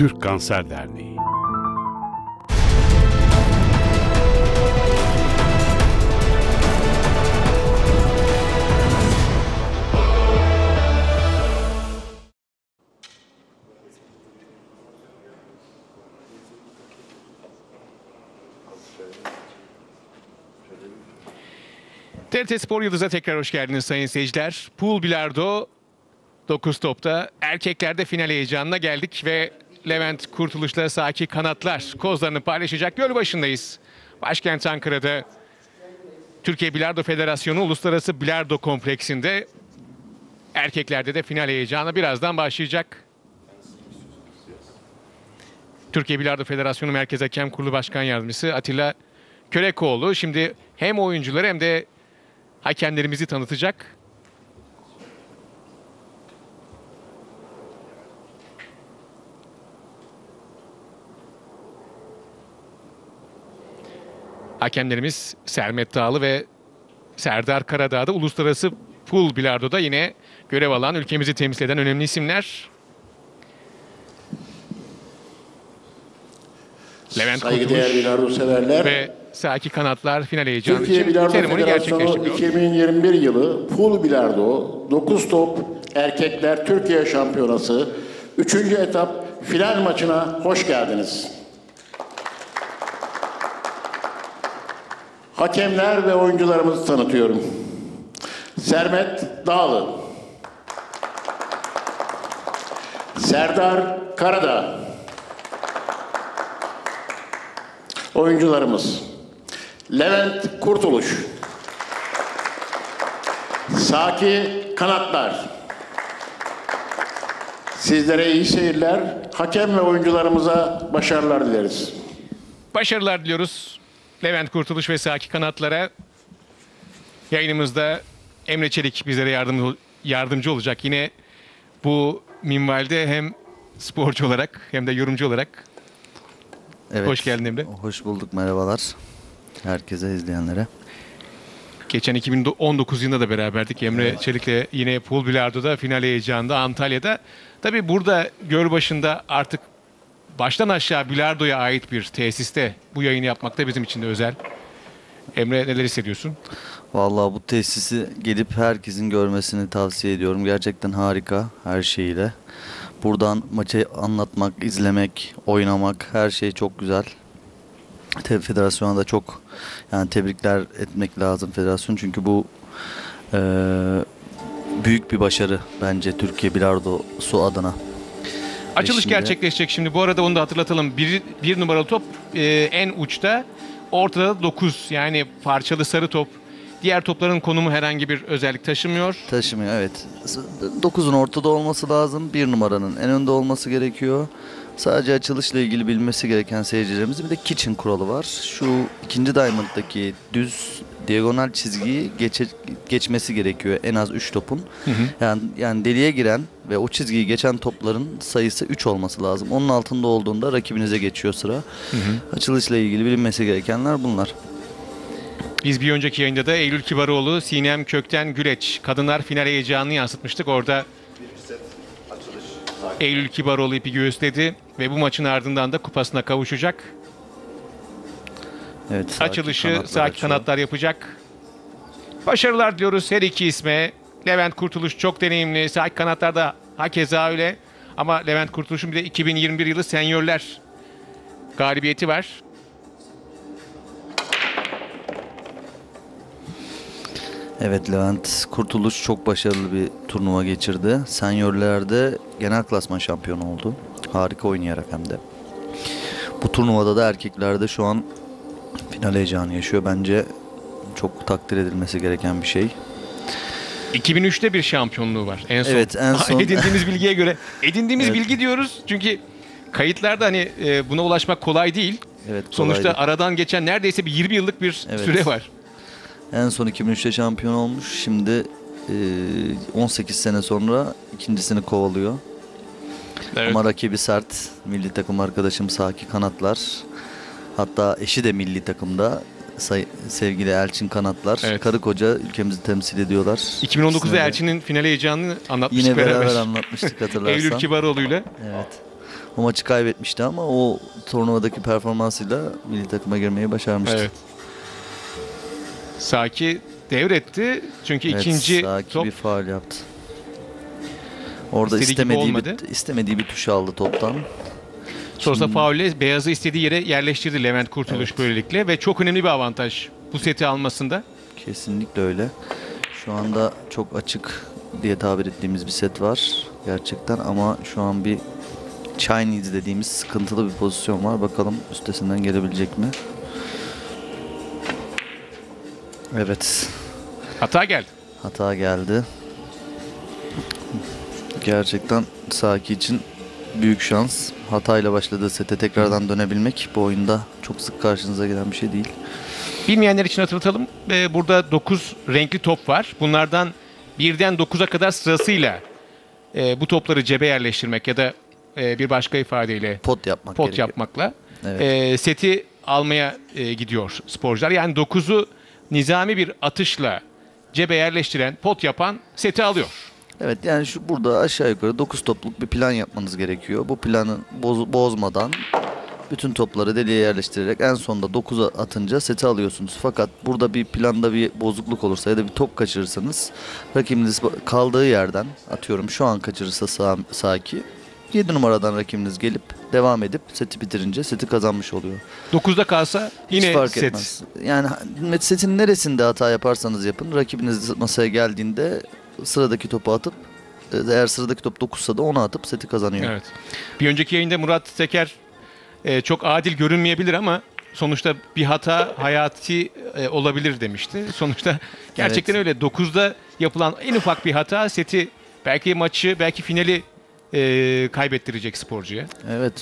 Türk Kanser Derneği. TRT Spor Yıldız'a tekrar hoş geldiniz sayın seyirciler. Pool Bilardo 9 topta erkeklerde final heyecanına geldik ve Levent Kurtuluş'la Saki Kanatlar kozlarını paylaşacak göl başındayız. Başkent Ankara'da Türkiye Bilardo Federasyonu Uluslararası Bilardo Kompleksinde erkeklerde de final heyecanı birazdan başlayacak. Türkiye Bilardo Federasyonu Merkez Hakem Kurulu Başkan Yardımcısı Atilla Körekoğlu şimdi hem oyuncuları hem de hakemlerimizi tanıtacak. Hakemlerimiz Sermet Dağlı ve Serdar Karadağ'da uluslararası pool bilardoda yine görev alan ülkemizi temsil eden önemli isimler. Levent Saygıdeğer bilardo severler. ve Saki Kanatlar final heyecanı Türkiye için Bilardo seremoni gerçekleştiriyor. 2021 yılı Pool Bilardo 9 top Erkekler Türkiye Şampiyonası 3. etap final maçına hoş geldiniz. Hakemler ve oyuncularımızı tanıtıyorum. Sermet Dağlı Serdar Karadağ Oyuncularımız Levent Kurtuluş Saki Kanatlar Sizlere iyi seyirler. Hakem ve oyuncularımıza başarılar dileriz. Başarılar diliyoruz Levent Kurtuluş ve Saki Kanatlara. Yayınımızda Emre Çelik bizlere yardım, yardımcı olacak. Yine bu minvalde hem sporcu olarak hem de yorumcu olarak. Evet. Hoş geldin Emre. Hoş bulduk merhabalar. Herkese izleyenlere. Geçen 2019 yılında da beraberdik. Emre Çelik'le yine Pool Bilardo'da final heyecanında Antalya'da. Tabii burada Gölbaşı'nda artık baştan aşağı bilardoya ait bir tesiste bu yayını yapmak da bizim için de özel. Emre neler hissediyorsun? Vallahi bu tesisi gelip herkesin görmesini tavsiye ediyorum. Gerçekten harika her şeyiyle. Buradan maçı anlatmak, izlemek, oynamak her şey çok güzel. Federasyona da çok yani tebrikler etmek lazım federasyon çünkü bu eee, büyük bir başarı bence Türkiye Bilardosu adına. Açılış şimdi- gerçekleşecek şimdi. Bu arada onu da hatırlatalım. Bir, bir numaralı top e, en uçta. Ortada 9 yani parçalı sarı top. Diğer topların konumu herhangi bir özellik taşımıyor. Taşımıyor evet. 9'un ortada olması lazım. Bir numaranın en önde olması gerekiyor. Sadece açılışla ilgili bilmesi gereken seyircilerimizin bir de kitchen kuralı var. Şu ikinci diamond'daki düz diagonal çizgiyi geçe, geçmesi gerekiyor en az 3 topun. Yani yani deliğe giren ve o çizgiyi geçen topların sayısı 3 olması lazım. Onun altında olduğunda rakibinize geçiyor sıra. Açılışla ilgili bilinmesi gerekenler bunlar. Biz bir önceki yayında da Eylül Kibaroğlu, Sinem Kökten Güleç kadınlar final heyecanını yansıtmıştık. Orada Eylül Kibaroğlu ipi göğüsledi ve bu maçın ardından da kupasına kavuşacak. Evet. Açılışı kanatlar açıyor. Kanatlar yapacak. Başarılar diliyoruz her iki isme. Levent Kurtuluş çok deneyimli. Saki Kanatlar da hakeza öyle. Ama Levent Kurtuluş'un bir de 2021 yılı senyörler galibiyeti var. Evet Levent Kurtuluş çok başarılı bir turnuva geçirdi. Seniorlerde genel klasman şampiyonu oldu. Harika oynayarak hem de. Bu turnuvada da erkeklerde şu an final heyecanı yaşıyor. Bence çok takdir edilmesi gereken bir şey. 2003'te bir şampiyonluğu var en son. Evet, en son- Edindiğimiz bilgiye göre. Edindiğimiz Evet. bilgi diyoruz çünkü kayıtlarda hani e, buna ulaşmak kolay değil. Evet, kolay Sonuçta değil. aradan geçen neredeyse bir 20 yıllık bir Evet. süre var. En son 2003'te şampiyon olmuş. Şimdi e, 18 sene sonra ikincisini kovalıyor. Evet. Ama rakibi sert. Milli takım arkadaşım Saki Kanatlar. Hatta eşi de milli takımda. Say- sevgili Elçin Kanatlar. Evet. Karı koca ülkemizi temsil ediyorlar. 2019'da İkisine de Elçin'in final heyecanını anlatmıştık Yine beraber beraber. anlatmıştık hatırlarsan. Eylül Kibaroğlu'yla. Evet. O maçı kaybetmişti ama o turnuvadaki performansıyla milli takıma girmeyi başarmıştı. Evet. Saki devretti. Çünkü Evet, ikinci Saki top bir faul yaptı. Orada İstediği gibi istemediği olmadı. bir, istemediği bir tuş aldı toptan. Sonrasında faulle beyazı istediği yere yerleştirdi Levent Kurtuluş böylelikle ve çok önemli bir avantaj bu seti almasında. Kesinlikle öyle. Şu anda çok açık diye tabir ettiğimiz bir set var gerçekten ama şu an bir Chinese dediğimiz sıkıntılı bir pozisyon var. Bakalım üstesinden gelebilecek mi? Evet. Hata geldi. Hata geldi. Gerçekten Saki için büyük şans. Hatayla başladığı sete tekrardan dönebilmek bu oyunda çok sık karşınıza gelen bir şey değil. Bilmeyenler için hatırlatalım. Ee, Burada 9 renkli top var. Bunlardan birden 9'a kadar sırasıyla e, bu topları cebe yerleştirmek ya da e, bir başka ifadeyle Pot yapmak pot gerekiyor. yapmakla Evet. e, seti almaya e, gidiyor sporcular. Yani 9'u nizami bir atışla cebe yerleştiren, pot yapan seti alıyor. Evet yani şu burada aşağı yukarı 9 topluk bir plan yapmanız gerekiyor. Bu planı boz- bozmadan bütün topları deliğe yerleştirerek en sonunda 9'a atınca seti alıyorsunuz. Fakat burada bir planda bir bozukluk olursa ya da bir top kaçırırsanız rakibiniz kaldığı yerden atıyorum şu an kaçırırsa sağ, Saki 7 numaradan rakibiniz gelip devam edip seti bitirince seti kazanmış oluyor. 9'da kalsa Hiç yine fark set. etmez. Yani setin neresinde hata yaparsanız yapın rakibiniz masaya geldiğinde sıradaki topu atıp e, eğer sıradaki top 9'sa da onu atıp seti kazanıyor. Evet. Bir önceki yayında Murat Teker e, çok adil görünmeyebilir ama sonuçta bir hata hayati e, olabilir demişti. Sonuçta gerçekten Evet. öyle. 9'da yapılan en ufak bir hata seti belki maçı belki finali e, kaybettirecek sporcuya. Evet.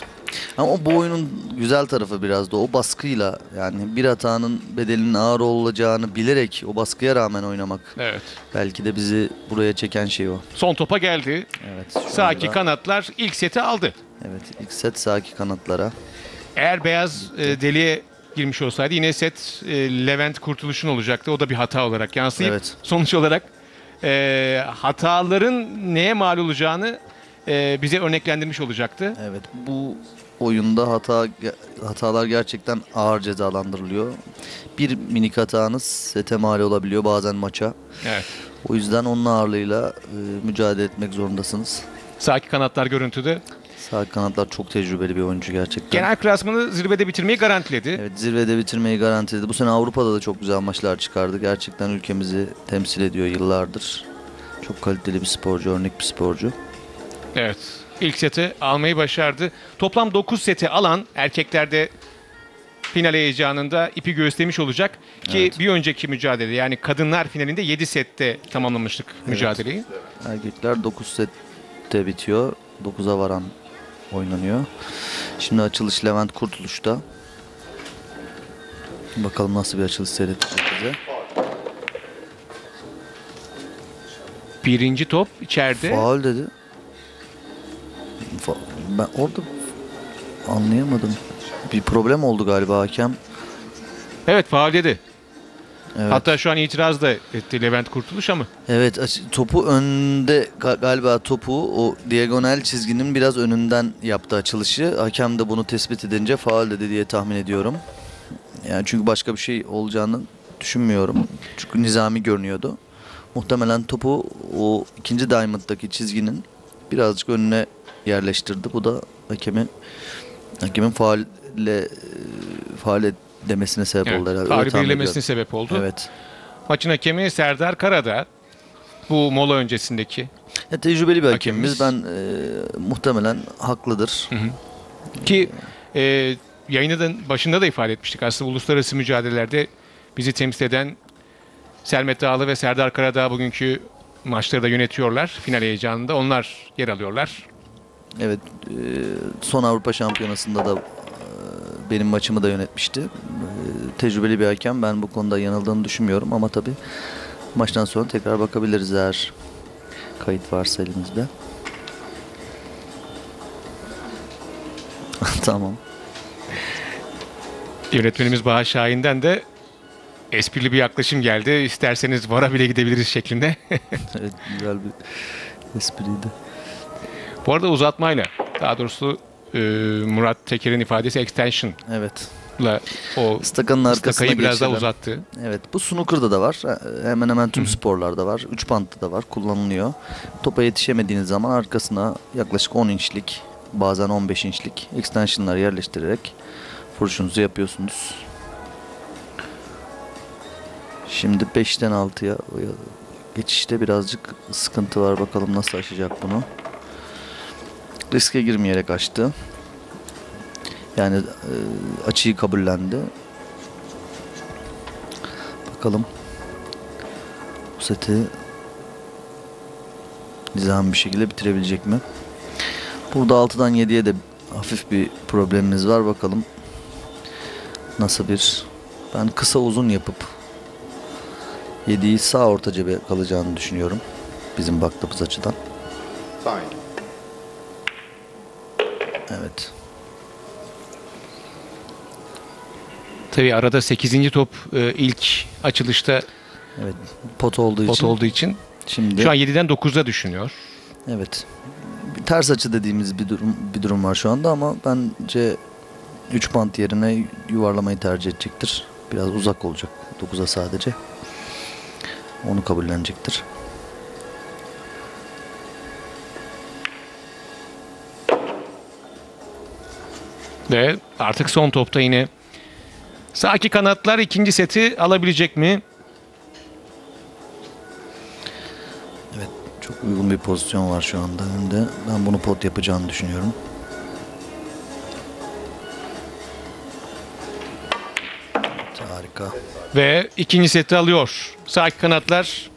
Ama bu oyunun güzel tarafı biraz da o baskıyla yani bir hatanın bedelinin ağır olacağını bilerek o baskıya rağmen oynamak Evet. belki de bizi buraya çeken şey o. Son topa geldi. Evet. Saki anda- kanatlar ilk seti aldı. Evet ilk set Saki kanatlara. Eğer beyaz e, deliğe girmiş olsaydı yine set e, Levent Kurtuluş'un olacaktı. O da bir hata olarak yansıyıp Evet. sonuç olarak e, hataların neye mal olacağını e, bize örneklendirmiş olacaktı. Evet bu oyunda hata hatalar gerçekten ağır cezalandırılıyor. Bir minik hatanız sete mal olabiliyor bazen maça. Evet. O yüzden onun ağırlığıyla e, mücadele etmek zorundasınız. Saki kanatlar görüntüde. Sağ kanatlar çok tecrübeli bir oyuncu gerçekten. Genel klasmanı zirvede bitirmeyi garantiledi. Evet zirvede bitirmeyi garantiledi. Bu sene Avrupa'da da çok güzel maçlar çıkardı. Gerçekten ülkemizi temsil ediyor yıllardır. Çok kaliteli bir sporcu, örnek bir sporcu. Evet. İlk seti almayı başardı. Toplam 9 seti alan erkeklerde final heyecanında ipi göstermiş olacak. Ki Evet. bir önceki mücadele yani kadınlar finalinde 7 sette tamamlamıştık mücadeleyi. Erkekler 9 sette bitiyor. 9'a varan oynanıyor. Şimdi açılış Levent Kurtuluş'ta. Bakalım nasıl bir açılış seyredecek bize. Birinci top içeride. Faul dedi. Ben orada anlayamadım. Bir problem oldu galiba hakem. Evet faul dedi. Evet. Hatta şu an itiraz da etti Levent Kurtuluş ama. Evet topu önde ga- galiba topu o diagonal çizginin biraz önünden yaptı açılışı. Hakem de bunu tespit edince faul dedi diye tahmin ediyorum. Yani çünkü başka bir şey olacağını düşünmüyorum. Çünkü nizami görünüyordu. Muhtemelen topu o ikinci diamond'daki çizginin birazcık önüne yerleştirdi. Bu da hakemin hakemin faulle e, faul demesine sebep Evet, oldu herhalde. tahmin belirlemesine sebep oldu. Evet. Maçın hakemi Serdar Karadağ. Bu mola öncesindeki. Ya, tecrübeli bir hakemimiz. Hakemimiz. Ben e, muhtemelen haklıdır. Ki e, yayının başında da ifade etmiştik. Aslında uluslararası mücadelelerde bizi temsil eden Sermet Dağlı ve Serdar Karadağ bugünkü maçları da yönetiyorlar. Final heyecanında onlar yer alıyorlar. Evet, e, son Avrupa Şampiyonası'nda da e, benim maçımı da yönetmişti. E, tecrübeli bir hakem. Ben bu konuda yanıldığını düşünmüyorum ama tabii maçtan sonra tekrar bakabiliriz eğer kayıt varsa elimizde. tamam. Yönetmenimiz Bahar Şahin'den de esprili bir yaklaşım geldi. İsterseniz VAR'a bile gidebiliriz şeklinde. Evet, güzel bir espriydi. Bu arada uzatmayla, daha doğrusu e, Murat Teker'in ifadesi extension'la Evet. o Stakanın arkasına biraz daha uzattı. Evet bu snooker'da da var. E, Hemen hemen tüm sporlarda var. 3 pantta da var. Kullanılıyor. Topa yetişemediğiniz zaman arkasına yaklaşık 10 inçlik bazen 15 inçlik extensionlar yerleştirerek vuruşunuzu yapıyorsunuz. Şimdi 5'ten 6'ya geçişte birazcık sıkıntı var. Bakalım nasıl aşacak bunu. Riske girmeyerek açtı. Yani e, açıyı kabullendi. Bakalım bu seti nizami bir şekilde bitirebilecek mi? Burada 6'dan 7'ye de hafif bir problemimiz var. Bakalım nasıl bir ben kısa uzun yapıp 7'yi sağ orta cebe kalacağını düşünüyorum. Bizim baktığımız açıdan. Evet. Tabii arada 8. top e, ilk açılışta Evet. Pot olduğu pot için. olduğu için Şimdi şu an 7'den 9'da düşünüyor. Evet. Bir ters açı dediğimiz bir durum bir durum var şu anda ama bence 3 bant yerine yuvarlamayı tercih edecektir. Biraz uzak olacak 9'a sadece. Onu kabullenecektir. Ve artık son topta yine Saki kanatlar ikinci seti alabilecek mi? Evet. Çok uygun bir pozisyon var şu anda önünde. Ben bunu pot yapacağını düşünüyorum. Harika. Ve ikinci seti alıyor. Saki kanatlar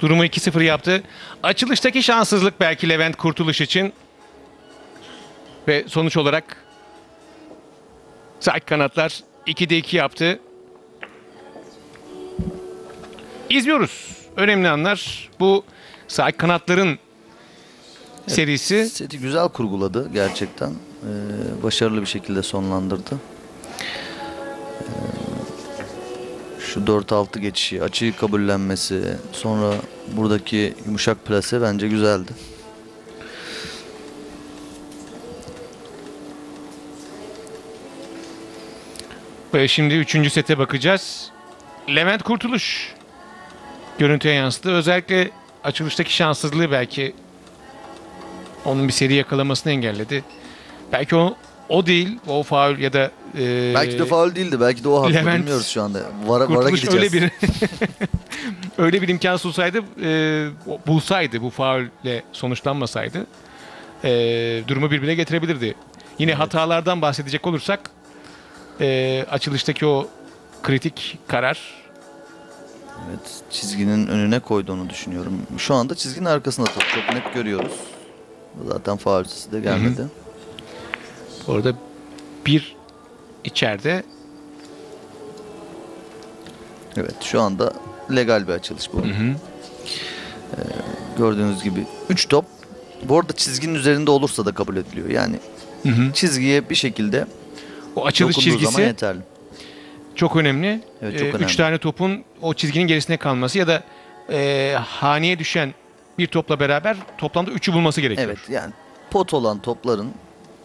durumu 2-0 yaptı. Açılıştaki şanssızlık belki Levent Kurtuluş için. Ve sonuç olarak Saki kanatlar 2'de 2 yaptı. İzliyoruz. Önemli anlar. Bu Saki kanatların serisi. Seti güzel kurguladı gerçekten. Ee, başarılı bir şekilde sonlandırdı. Ee, şu 4-6 geçişi, açıyı kabullenmesi, sonra buradaki yumuşak plase bence güzeldi. Şimdi üçüncü sete bakacağız. Levent Kurtuluş görüntüye yansıdı. Özellikle açılıştaki şanssızlığı belki onun bir seri yakalamasını engelledi. Belki o o değil, o faul ya da e, Belki de faul değildi, belki de o haklı Levent bilmiyoruz şu anda. Vara, vara Kurtuluş gideceğiz. öyle bir öyle bir imkan sunsaydı, e, bulsaydı bu faulle sonuçlanmasaydı e, durumu birbirine getirebilirdi. Yine hatalardan bahsedecek olursak e, açılıştaki o kritik karar Evet, çizginin önüne koyduğunu düşünüyorum. Şu anda çizginin arkasında top çok net görüyoruz. Zaten sesi de gelmedi. orada bir içeride Evet, şu anda legal bir açılış bu. Ee, gördüğünüz gibi 3 top bu arada çizginin üzerinde olursa da kabul ediliyor. Yani çizgiye bir şekilde o açılış dokunduğu zaman çizgisi yeterli. çok önemli. Evet, çok E, Üç önemli. tane topun o çizginin gerisine kalması ya da e, haneye düşen bir topla beraber toplamda üçü bulması gerekiyor. Evet, yani pot olan topların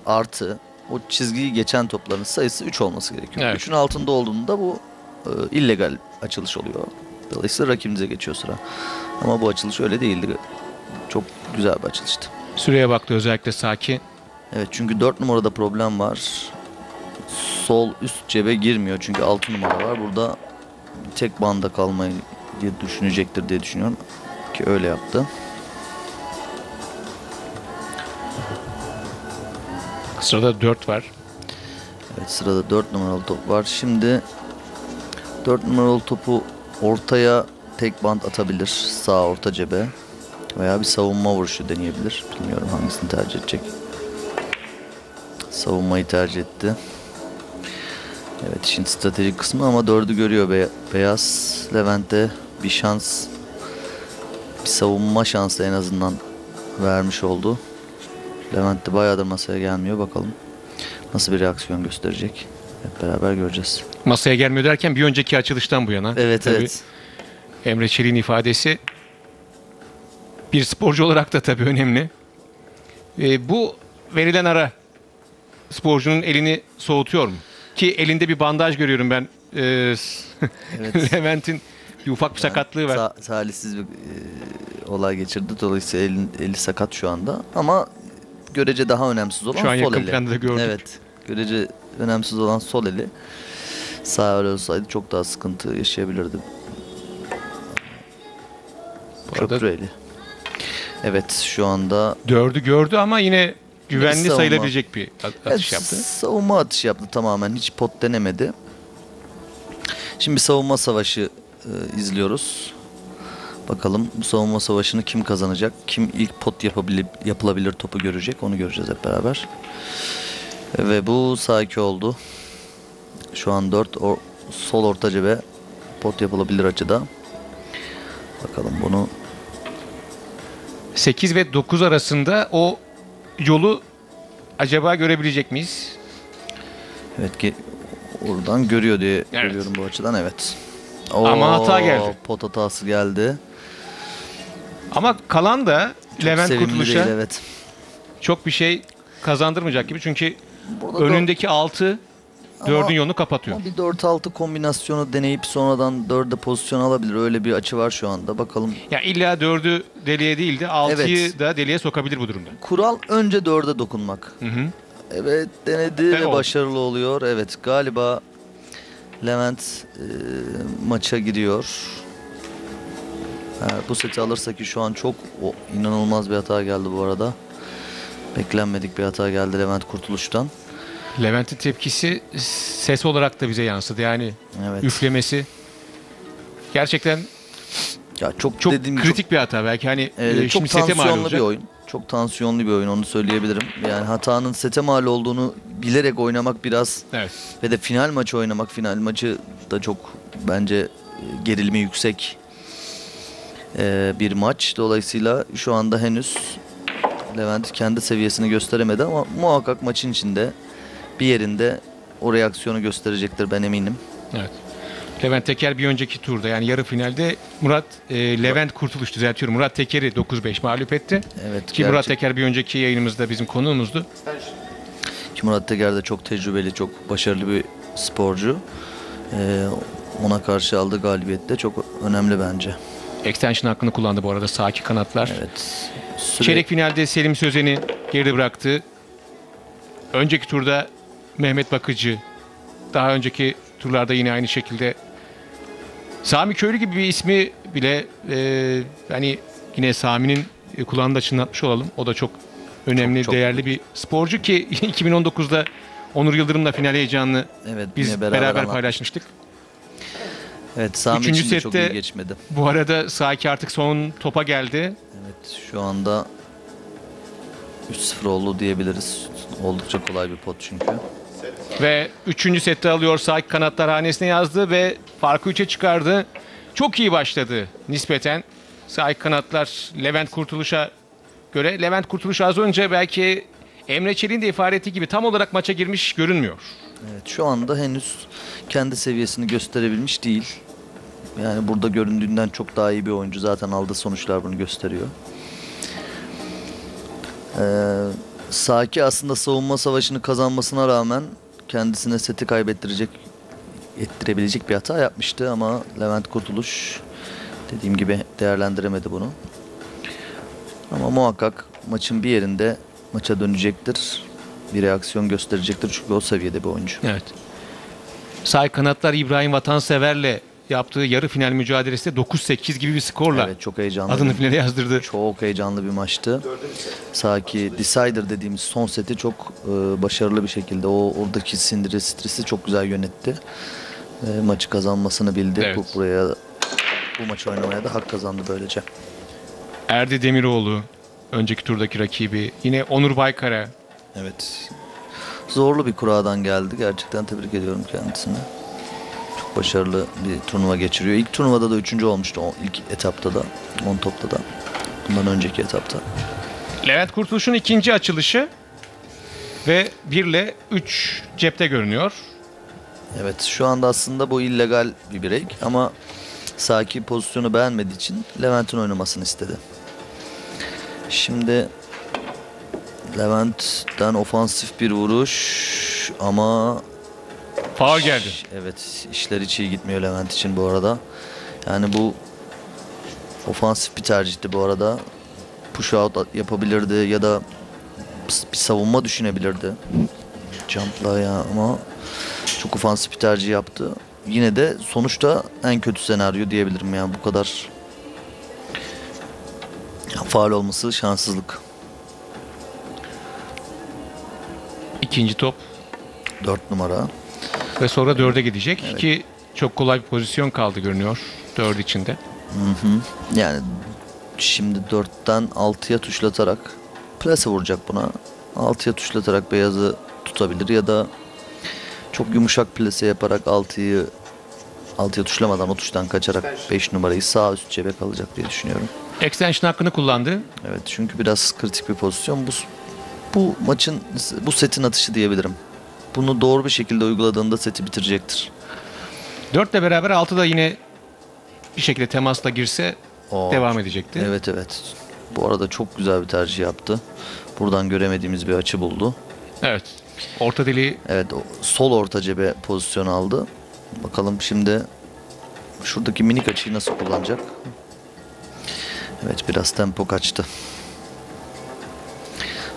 artı o çizgiyi geçen topların sayısı 3 olması gerekiyor. Evet. 3'ün altında olduğunda bu e, illegal açılış oluyor. Dolayısıyla rakibimize geçiyor sıra. Ama bu açılış öyle değildi. Çok güzel bir açılıştı. Süreye baktı özellikle Saki. Evet çünkü 4 numarada problem var. Sol üst cebe girmiyor çünkü 6 numara var. Burada tek banda kalmayı diye düşünecektir diye düşünüyorum. Ki öyle yaptı. Sırada 4 var. Evet sırada 4 numaralı top var. Şimdi 4 numaralı topu ortaya tek band atabilir. Sağ orta cebe. Veya bir savunma vuruşu deneyebilir. Bilmiyorum hangisini tercih edecek. Savunmayı tercih etti. Evet şimdi stratejik kısmı ama dördü görüyor Be- Beyaz. Levent'e bir şans bir savunma şansı en azından vermiş oldu. Levent de bayağıdır masaya gelmiyor. Bakalım nasıl bir reaksiyon gösterecek. Hep beraber göreceğiz. Masaya gelmiyor derken bir önceki açılıştan bu yana. Evet Tabii evet. Emre Çelik'in ifadesi bir sporcu olarak da tabii önemli. Ee, bu verilen ara sporcunun elini soğutuyor mu? Ki elinde bir bandaj görüyorum ben. Ee, Evet. Levent'in bir ufak bir sakatlığı var. Ta- talihsiz bir e, olay geçirdi. Dolayısıyla elin, eli sakat şu anda. Ama görece daha önemsiz olan Şu an sol yakın eli. planda da gördük. Evet. Görece önemsiz olan sol eli. Sağ el olsaydı çok daha sıkıntı yaşayabilirdi. Bu arada Köprü eli. Evet şu anda dördü gördü ama yine güvenli savunma. sayılabilecek bir at- atış Evet, yaptı. Savunma atışı yaptı tamamen. Hiç pot denemedi. Şimdi bir savunma savaşı e, izliyoruz. Bakalım bu savunma savaşını kim kazanacak? Kim ilk pot yapabilir, yapılabilir topu görecek? Onu göreceğiz hep beraber. Ve bu Saki oldu. Şu an 4 o, sol orta cebe pot yapılabilir açıda. Bakalım bunu 8 ve 9 arasında o yolu acaba görebilecek miyiz? Evet ki oradan görüyor diye Evet. görüyorum bu açıdan evet. Ama hata geldi. Pot hatası geldi. Ama kalan da Çok Levent Kurtuluş'a değil evet. çok bir şey kazandırmayacak gibi. Çünkü Burada önündeki 6 4'ün yolunu kapatıyor. Ama bir 4-6 kombinasyonu deneyip sonradan 4'e pozisyon alabilir. Öyle bir açı var şu anda. Bakalım. Ya illa 4'ü deliğe değil de 6'yı Evet. da deliğe sokabilir bu durumda. Kural önce 4'e dokunmak. Hı hı. Evet denedi Ve ve oldu. başarılı oluyor. Evet galiba Levent e, maça giriyor. Eğer bu seti alırsa ki şu an çok o, inanılmaz bir hata geldi bu arada. Beklenmedik bir hata geldi Levent Kurtuluş'tan. Levent'in tepkisi ses olarak da bize yansıdı. Yani Evet. üflemesi gerçekten Ya çok çok dediğim kritik bir hata. Belki hani Ee, e, çok tansiyonlu bir oyun. Çok tansiyonlu bir oyun onu söyleyebilirim. Yani hatanın sete mal olduğunu bilerek oynamak biraz Evet. ve de final maçı oynamak. Final maçı da çok bence e, gerilimi yüksek e, bir maç. Dolayısıyla şu anda henüz Levent kendi seviyesini gösteremedi ama muhakkak maçın içinde bir yerinde o reaksiyonu gösterecektir ben eminim. Evet. Levent Teker bir önceki turda yani yarı finalde Murat e, Levent Kurtuluş düzeltiyorum. Murat Teker'i 9-5 mağlup etti. Evet. Ki Murat gerçek- Teker bir önceki yayınımızda bizim konuğumuzdu. Ki Murat Teker de çok tecrübeli, çok başarılı bir sporcu. Ee, ona karşı aldığı galibiyet de çok önemli bence. Extension hakkını kullandı bu arada sağ iki kanatlar. Evet. Süre- Çeyrek finalde Selim Sözen'i geride bıraktı. Önceki turda Mehmet Bakıcı. Daha önceki turlarda yine aynı şekilde Sami Köylü gibi bir ismi bile e, hani yine Sami'nin e, kulağını da çınlatmış olalım. O da çok önemli, Çok, çok. değerli bir sporcu ki 2019'da Onur Yıldırım'la final heyecanını Evet, biz beraber, beraber, paylaşmıştık. Evet, Sami Üçüncü için de çok sette- iyi geçmedi. Bu arada Saki artık son topa geldi. Evet, şu anda 3-0 oldu diyebiliriz. Oldukça kolay bir pot çünkü. Ve üçüncü sette alıyor Saki kanatlar hanesine yazdı ve farkı 3'e çıkardı. Çok iyi başladı nispeten. Saki kanatlar Levent Kurtuluş'a göre. Levent Kurtuluş az önce belki Emre Çelik'in de ifade ettiği gibi tam olarak maça girmiş görünmüyor. Evet, şu anda henüz kendi seviyesini gösterebilmiş değil. Yani burada göründüğünden çok daha iyi bir oyuncu. Zaten aldığı sonuçlar bunu gösteriyor. Ee, Saki aslında savunma savaşını kazanmasına rağmen kendisine seti kaybettirecek, ettirebilecek bir hata yapmıştı ama Levent Kurtuluş dediğim gibi değerlendiremedi bunu. Ama muhakkak maçın bir yerinde maça dönecektir. Bir reaksiyon gösterecektir çünkü o seviyede bir oyuncu. Evet. Saki kanatlar İbrahim Vatansever'le yaptığı yarı final mücadelesinde 9-8 gibi bir skorla Evet çok heyecanlı. adını finale yazdırdı. Çok heyecanlı bir maçtı. Saki Decider dediğimiz son seti çok e, başarılı bir şekilde o oradaki sindiri stresi çok güzel yönetti. E, maçı kazanmasını bildi. Evet. Bu buraya bu maçı oynamaya da hak kazandı böylece. Erdi Demiroğlu önceki turdaki rakibi. Yine Onur Baykara. Evet. Zorlu bir kuradan geldi. Gerçekten tebrik ediyorum kendisini. Çok başarılı bir turnuva geçiriyor. İlk turnuvada da üçüncü olmuştu. İlk etapta da. 10 topta da. Bundan önceki etapta. Levent Kurtuluş'un ikinci açılışı ve 1 ile 3 cepte görünüyor. Evet şu anda aslında bu illegal bir break ama Saki pozisyonu beğenmediği için Levent'in oynamasını istedi. Şimdi Levent'ten ofansif bir vuruş ama Faul geldi. evet işler hiç iyi gitmiyor Levent için bu arada. Yani bu ofansif bir tercihti bu arada. Push out yapabilirdi ya da bir savunma düşünebilirdi. Jump'la ya ama çok ofansif bir tercih yaptı. Yine de sonuçta en kötü senaryo diyebilirim yani bu kadar faal olması şanssızlık. İkinci top 4 numara. Ve sonra dörde gidecek ki çok kolay bir pozisyon kaldı görünüyor dört içinde. Yani şimdi 4'ten 6'ya tuşlatarak plase vuracak buna. 6'ya tuşlatarak beyazı tutabilir ya da çok yumuşak plase yaparak 6'yı 6'ya tuşlamadan o tuştan kaçarak 5 numarayı sağ üst cebe kalacak diye düşünüyorum. Extension hakkını kullandı. Evet çünkü biraz kritik bir pozisyon. Bu bu maçın bu setin atışı diyebilirim. Bunu doğru bir şekilde uyguladığında seti bitirecektir. Dörtle beraber altı da yine bir şekilde temasla girse Oo, devam edecekti. Evet evet. Bu arada çok güzel bir tercih yaptı. Buradan göremediğimiz bir açı buldu. Evet. Orta deliği Evet sol orta cebe pozisyon aldı. Bakalım şimdi şuradaki minik açıyı nasıl kullanacak? Evet biraz tempo kaçtı.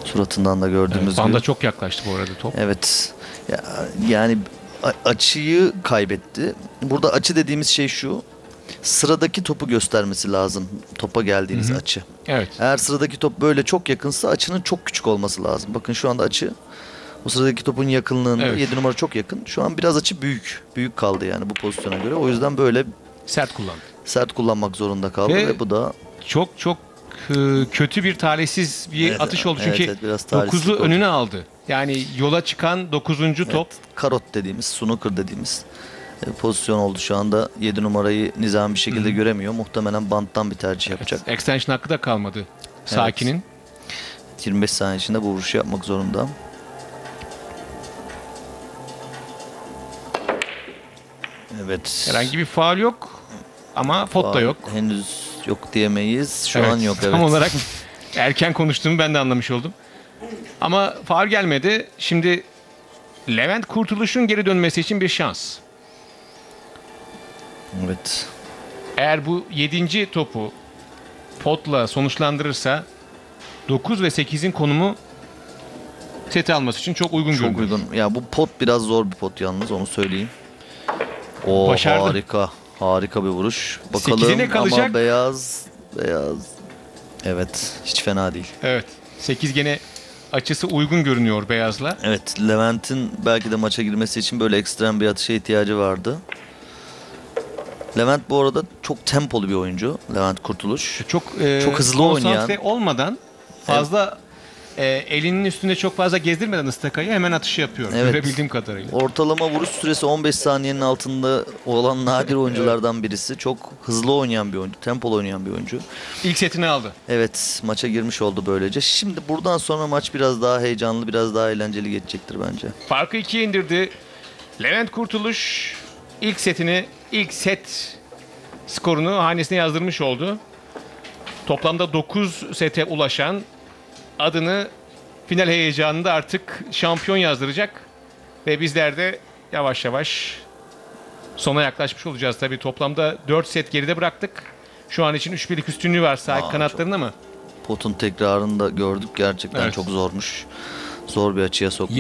Suratından da gördüğümüz evet, banda gibi. çok yaklaştı bu arada top. Evet. Ya, yani açıyı kaybetti. Burada açı dediğimiz şey şu. Sıradaki topu göstermesi lazım. Topa geldiğiniz açı. Evet. Eğer sıradaki top böyle çok yakınsa açının çok küçük olması lazım. Bakın şu anda açı o sıradaki topun yakınlığında Evet. 7 numara çok yakın. Şu an biraz açı büyük. Büyük kaldı yani bu pozisyona göre. O yüzden böyle Sert kullandı. sert kullanmak zorunda kaldı Ve- ve, bu da Çok çok e, kötü bir talihsiz bir Evet, atış oldu. evet, Çünkü evet, biraz talihsizlik 9'u oldu. önüne aldı. Yani yola çıkan 9. top karot dediğimiz, snooker dediğimiz e, pozisyon oldu. Şu anda 7 numarayı nizami bir şekilde göremiyor. Muhtemelen banttan bir tercih yapacak. extension hakkı da kalmadı. Sakin'in. 25 saniye içinde bu vuruşu yapmak zorunda. Evet. Herhangi bir faul yok ama pot da Faul yok. Henüz yok diyemeyiz. Şu Evet, an yok evet. Tam olarak erken konuştuğumu ben de anlamış oldum. Ama faul gelmedi. Şimdi Levent Kurtuluş'un geri dönmesi için bir şans. Evet. Eğer bu 7. topu potla sonuçlandırırsa 9 ve 8'in konumu seti alması için çok uygun Çok görünüyor. uygun. Ya bu pot biraz zor bir pot yalnız onu söyleyeyim. O Başardı. harika. Harika bir vuruş. Bakalım Sekizine kalacak. ama beyaz beyaz. Evet, hiç fena değil. Evet. 8 gene açısı uygun görünüyor beyazla. Evet, Levent'in belki de maça girmesi için böyle ekstrem bir atışa ihtiyacı vardı. Levent bu arada çok tempolu bir oyuncu. Levent Kurtuluş. Çok e, Çok hızlı oynayan. olmadan fazla e, elinin üstünde çok fazla gezdirmeden ıstakayı hemen atışı yapıyor. Evet. Görebildiğim kadarıyla. Ortalama vuruş süresi 15 saniyenin altında olan nadir oyunculardan birisi. Çok hızlı oynayan bir oyuncu, tempolu oynayan bir oyuncu. İlk setini aldı. Evet, maça girmiş oldu böylece. Şimdi buradan sonra maç biraz daha heyecanlı, biraz daha eğlenceli geçecektir bence. Farkı ikiye indirdi. Levent Kurtuluş ilk setini, ilk set skorunu hanesine yazdırmış oldu. Toplamda 9 sete ulaşan adını final heyecanında artık şampiyon yazdıracak. Ve bizler de yavaş yavaş sona yaklaşmış olacağız. Tabii toplamda 4 set geride bıraktık. Şu an için 3 birlik üstünlüğü var sahip Aa, kanatlarının ama Potun tekrarını da gördük. Gerçekten Evet. çok zormuş. Zor bir açıya sokmuş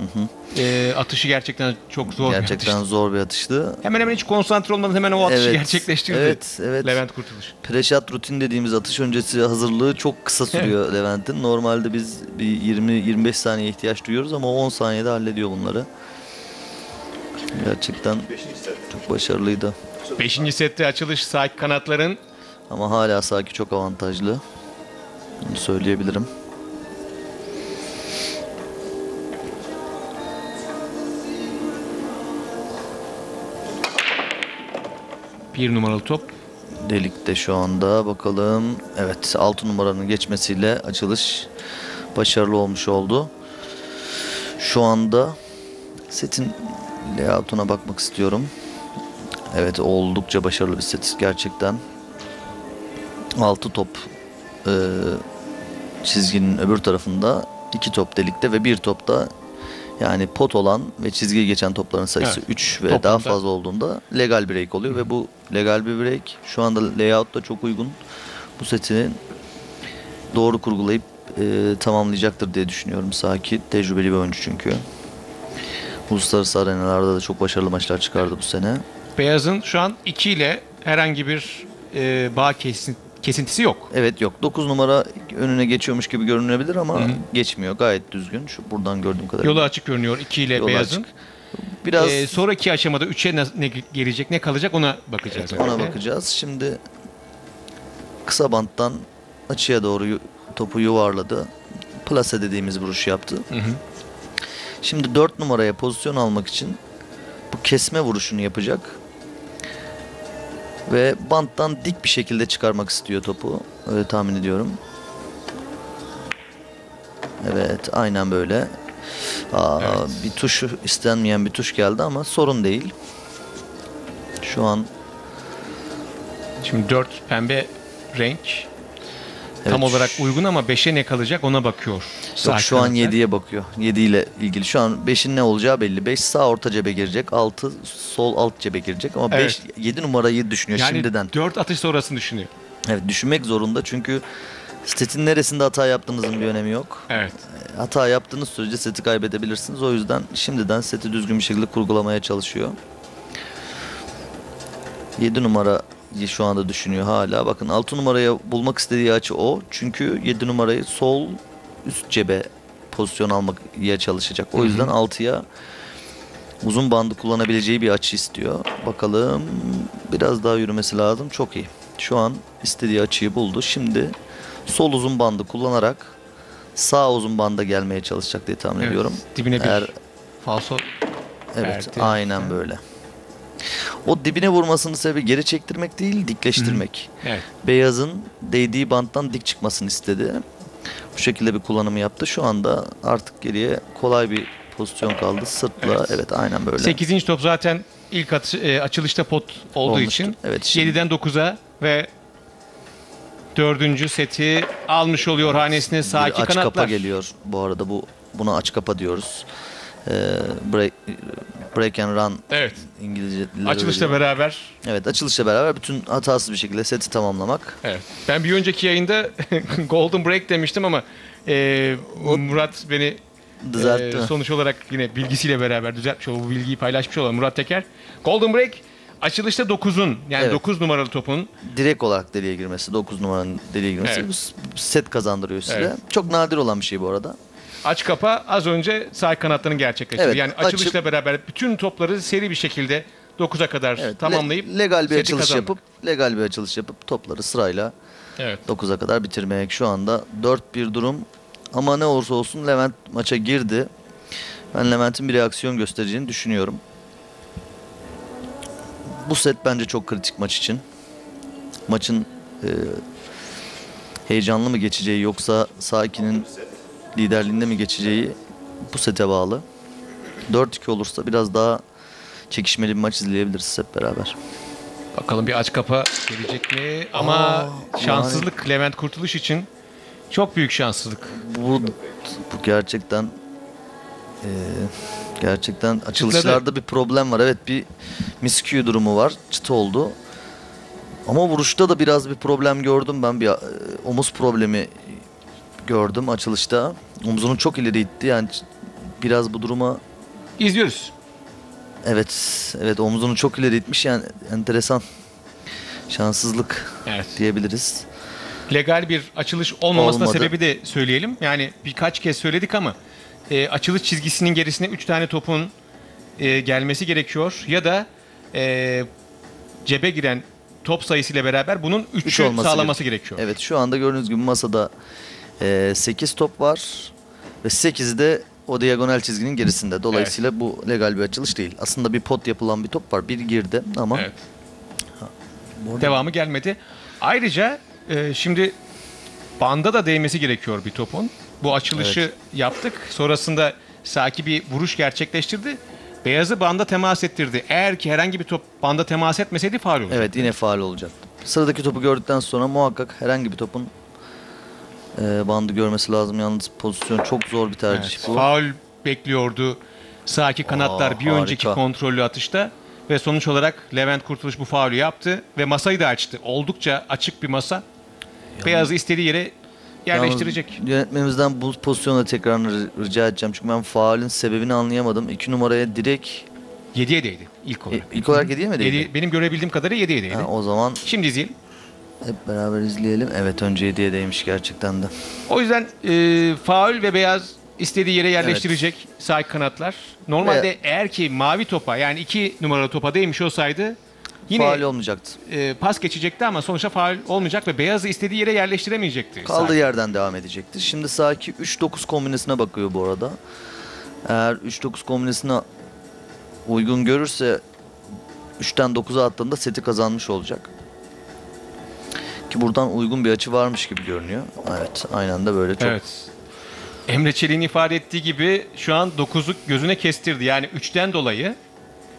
Yedinin birazı. e, atışı gerçekten çok zor bir Gerçekten atıştı. zor bir atıştı. Hemen hemen hiç konsantre olmadan hemen o atışı Evet, gerçekleştirdi. evet, evet. Levent Kurtuluş. Preşat rutin dediğimiz atış öncesi hazırlığı çok kısa sürüyor Levent'in. Normalde biz bir 20-25 saniye ihtiyaç duyuyoruz ama o 10 saniyede hallediyor bunları. Gerçekten çok başarılıydı. Beşinci sette açılış sahip kanatların Ama hala Saki çok avantajlı. Bunu söyleyebilirim. Bir numaralı top. Delikte şu anda bakalım. Evet 6 numaranın geçmesiyle açılış başarılı olmuş oldu. Şu anda setin layout'una bakmak istiyorum. Evet oldukça başarılı bir set gerçekten. 6 top e, çizginin öbür tarafında iki top delikte ve bir topta yani pot olan ve çizgiye geçen topların sayısı Evet. 3 ve Toplamda. daha fazla olduğunda legal break oluyor ve bu legal bir break şu anda layout da çok uygun. Bu seti doğru kurgulayıp e, tamamlayacaktır diye düşünüyorum Saki. Tecrübeli bir oyuncu çünkü. Uluslararası arenalarda da çok başarılı maçlar çıkardı bu sene. Beyaz'ın şu an 2 ile herhangi bir e, bağ kesin, kesintisi yok. Evet yok 9 numara önüne geçiyormuş gibi görünebilir ama geçmiyor gayet düzgün. Şu buradan gördüğüm kadarıyla. Yolu açık görünüyor 2 ile Yolu Beyaz'ın. açık. Biraz E, sonraki aşamada 3'e ne, ne gelecek, ne kalacak ona bakacağız. ona önce. bakacağız. Şimdi kısa banttan açıya doğru yu- topu yuvarladı. Plase dediğimiz vuruş yaptı. Şimdi 4 numaraya pozisyon almak için bu kesme vuruşunu yapacak. Ve banttan dik bir şekilde çıkarmak istiyor topu. Öyle tahmin ediyorum. Evet aynen böyle. Aa, Evet. Bir tuş istenmeyen bir tuş geldi ama sorun değil. Şu an Şimdi 4 pembe renk tam Evet, olarak şu- uygun ama 5'e ne kalacak ona bakıyor. Yok şu an kanatta. 7'ye bakıyor. 7 ile ilgili. Şu an 5'in ne olacağı belli. 5 sağ orta cebe girecek. 6 sol alt cebe girecek. Ama 5 Evet. 7 numarayı düşünüyor Yani şimdiden. 4 atış sonrasını düşünüyor. Evet düşünmek zorunda çünkü setin neresinde hata yaptığınızın bir önemi yok. Evet. E, Hata yaptığınız sürece seti kaybedebilirsiniz. O yüzden şimdiden seti düzgün bir şekilde kurgulamaya çalışıyor. 7 numara şu anda düşünüyor hala. Bakın 6 numaraya bulmak istediği açı o. Çünkü 7 numarayı sol üst cebe pozisyon almaya çalışacak. O yüzden 6'ya uzun bandı kullanabileceği bir açı istiyor. Bakalım biraz daha yürümesi lazım. Çok iyi. Şu an istediği açıyı buldu. Şimdi sol uzun bandı kullanarak sağ uzun banda gelmeye çalışacak diye tahmin Evet. ediyorum. Dibine bir Eğer falso Evet, verdi. aynen böyle. O dibine vurmasının sebebi geri çektirmek değil, dikleştirmek. Evet. Beyazın değdiği banttan dik çıkmasını istedi. Bu şekilde bir kullanımı yaptı. Şu anda artık geriye kolay bir pozisyon kaldı. Sırtla, Evet. evet, aynen böyle. 8. top zaten ilk atış, e, açılışta pot olduğu Olmuştu. için Evet, şimdi- 7'den 9'a ve dördüncü seti almış oluyor hanesine bir sağ iki aç kapa kanatlar. geliyor. Bu arada bu buna aç kapa diyoruz. Ee, break, break and run Evet. İngilizce Açılışla veriyor. beraber Evet açılışla beraber bütün hatasız bir şekilde seti tamamlamak. Evet. Ben bir önceki yayında Golden Break demiştim ama e, Murat beni Düzeltti e, sonuç olarak yine bilgisiyle beraber düzeltmiş oldu. Bu bilgiyi paylaşmış olan Murat Teker. Golden Break açılışta 9'un yani Evet. 9 numaralı topun direkt olarak deliğe girmesi, 9 numaranın deliğe girmesi Evet. set kazandırıyor size. Evet. Çok nadir olan bir şey bu arada. Aç kapa az önce sağ kanatlarının gerçekleştirdi. Evet, yani açıp- açılışla beraber bütün topları seri bir şekilde 9'a kadar Evet, tamamlayıp le- legal bir seti açılış kazandı. yapıp legal bir açılış yapıp topları sırayla Evet. 9'a kadar bitirmek. Şu anda 4-1 durum. Ama ne olursa olsun Levent maça girdi. Ben Levent'in bir reaksiyon göstereceğini düşünüyorum. Bu set bence çok kritik maç için. Maçın e, heyecanlı mı geçeceği yoksa Saki'nin liderliğinde mi geçeceği bu sete bağlı. 4-2 olursa biraz daha çekişmeli bir maç izleyebiliriz hep beraber. Bakalım bir aç kapa gelecek mi? Ama Aa, şanssızlık Levent Kurtuluş için çok büyük şanssızlık. Bu, bu gerçekten eee, gerçekten açılışlarda bir problem var. Evet bir miscue durumu var. Çıt oldu. Ama vuruşta da biraz bir problem gördüm. Ben bir e, omuz problemi gördüm açılışta. Omzunu çok ileri itti. Yani biraz bu duruma İzliyoruz. evet evet omzunu çok ileri itmiş yani enteresan şanssızlık Evet. diyebiliriz. legal bir açılış olmamasına Olmadı. sebebi de söyleyelim. Yani birkaç kez söyledik ama e, açılış çizgisinin gerisine 3 tane topun e, gelmesi gerekiyor. Ya da e, cebe giren top sayısıyla beraber bunun Üç 3'ü olması sağlaması gerek- gerekiyor. Evet şu anda gördüğünüz gibi masada 8 top var ve 8'i de o diagonal çizginin gerisinde. Dolayısıyla bu legal bir açılış değil. Aslında bir pot yapılan bir top var. Bir girdi ama Evet. Devamı gelmedi. Ayrıca e, şimdi banda da değmesi gerekiyor bir topun. Bu açılışı yaptık. Sonrasında Saki bir vuruş gerçekleştirdi. Beyazı banda temas ettirdi. Eğer ki herhangi bir top banda temas etmeseydi faul olurdu. evet yine faal olacaktı. Sıradaki topu gördükten sonra muhakkak herhangi bir topun e, bandı görmesi lazım. Yalnız pozisyon çok zor bir tercih Evet, bu. faul bekliyordu sağki kanatlar bir önceki harika. kontrollü atışta ve sonuç olarak Levent Kurtuluş bu faulü yaptı ve masayı da açtı. Oldukça açık bir masa. Beyazı istediği yere yerleştirecek. Yalnız yönetmemizden bu pozisyonu tekrar rica edeceğim. Çünkü ben faulün sebebini anlayamadım. İki numaraya direkt 7'ye değdi ilk e, olarak. ilk olarak hediye mi değdi? Yedi- benim görebildiğim kadarıyla 7'ye değdi. Ha, o zaman Şimdi izleyelim. Hep beraber izleyelim. Evet önce hediye değmiş gerçekten de. O yüzden e, faul ve beyaz istediği yere yerleştirecek sağ kanatlar. Normalde Ve- eğer ki mavi topa yani 2 numaralı topa değmiş olsaydı yine Faul olmayacaktı. e, pas geçecekti ama sonuçta faul olmayacak ve beyazı istediği yere yerleştiremeyecekti. Kaldığı Sağ- yerden devam edecekti. Şimdi Saki 3-9 kombinesine bakıyor bu arada. Eğer 3-9 kombinesine uygun görürse 3'ten 9'a attığında seti kazanmış olacak. Ki buradan uygun bir açı varmış gibi görünüyor. Evet aynen de böyle çok. Evet. Emre Çelik'in ifade ettiği gibi şu an 9'luk gözüne kestirdi. Yani 3'ten dolayı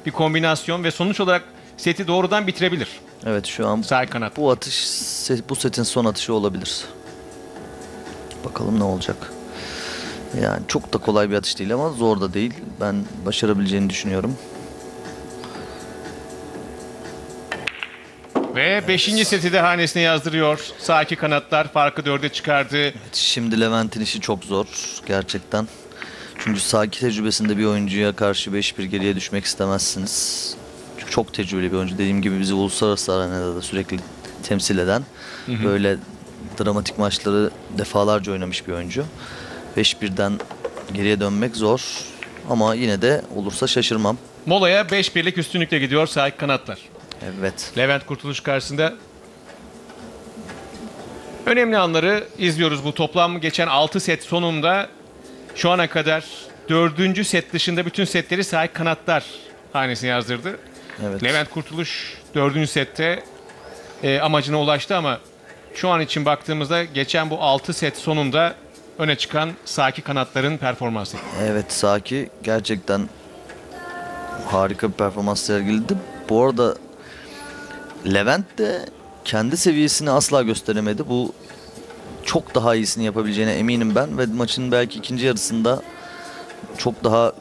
bir kombinasyon ve sonuç olarak seti doğrudan bitirebilir. Evet şu an Sağ kanat. bu atış se- bu setin son atışı olabilir. Bakalım ne olacak. Yani çok da kolay bir atış değil ama zor da değil. Ben başarabileceğini düşünüyorum. Ve 5. seti de hanesine yazdırıyor. Sağ iki kanatlar farkı 4'e çıkardı. Şimdi Levent'in işi çok zor gerçekten. Çünkü Saki tecrübesinde bir oyuncuya karşı 5-1 geriye düşmek istemezsiniz. Çünkü çok tecrübeli bir oyuncu. Dediğim gibi bizi uluslararası arenada da sürekli temsil eden, böyle dramatik maçları defalarca oynamış bir oyuncu. 5-1'den geriye dönmek zor. Ama yine de olursa şaşırmam. Molaya 5-1'lik üstünlükle gidiyor sağ iki kanatlar. Evet. Levent Kurtuluş karşısında önemli anları izliyoruz. Bu toplam geçen 6 set sonunda şu ana kadar 4. set dışında bütün setleri sahip kanatlar hanesine yazdırdı. Evet. Levent Kurtuluş 4. sette e, amacına ulaştı ama şu an için baktığımızda geçen bu 6 set sonunda öne çıkan Saki kanatların performansı. Evet Saki gerçekten harika bir performans sergiledi. Bu arada Levent de kendi seviyesini asla gösteremedi. Bu çok daha iyisini yapabileceğine eminim ben ve maçın belki ikinci yarısında çok daha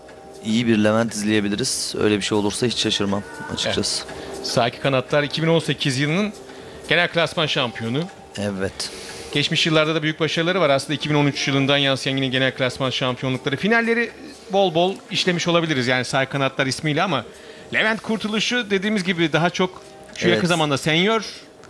iyi bir Levent izleyebiliriz. Öyle bir şey olursa hiç şaşırmam açıkçası. Saki kanatlar 2018 yılının genel klasman şampiyonu. Evet. Geçmiş yıllarda da büyük başarıları var. Aslında 2013 yılından yansıyan yine genel klasman şampiyonlukları. Finalleri bol bol işlemiş olabiliriz yani sağ kanatlar ismiyle ama Levent Kurtuluş'u dediğimiz gibi daha çok şu Evet. yakın zamanda senior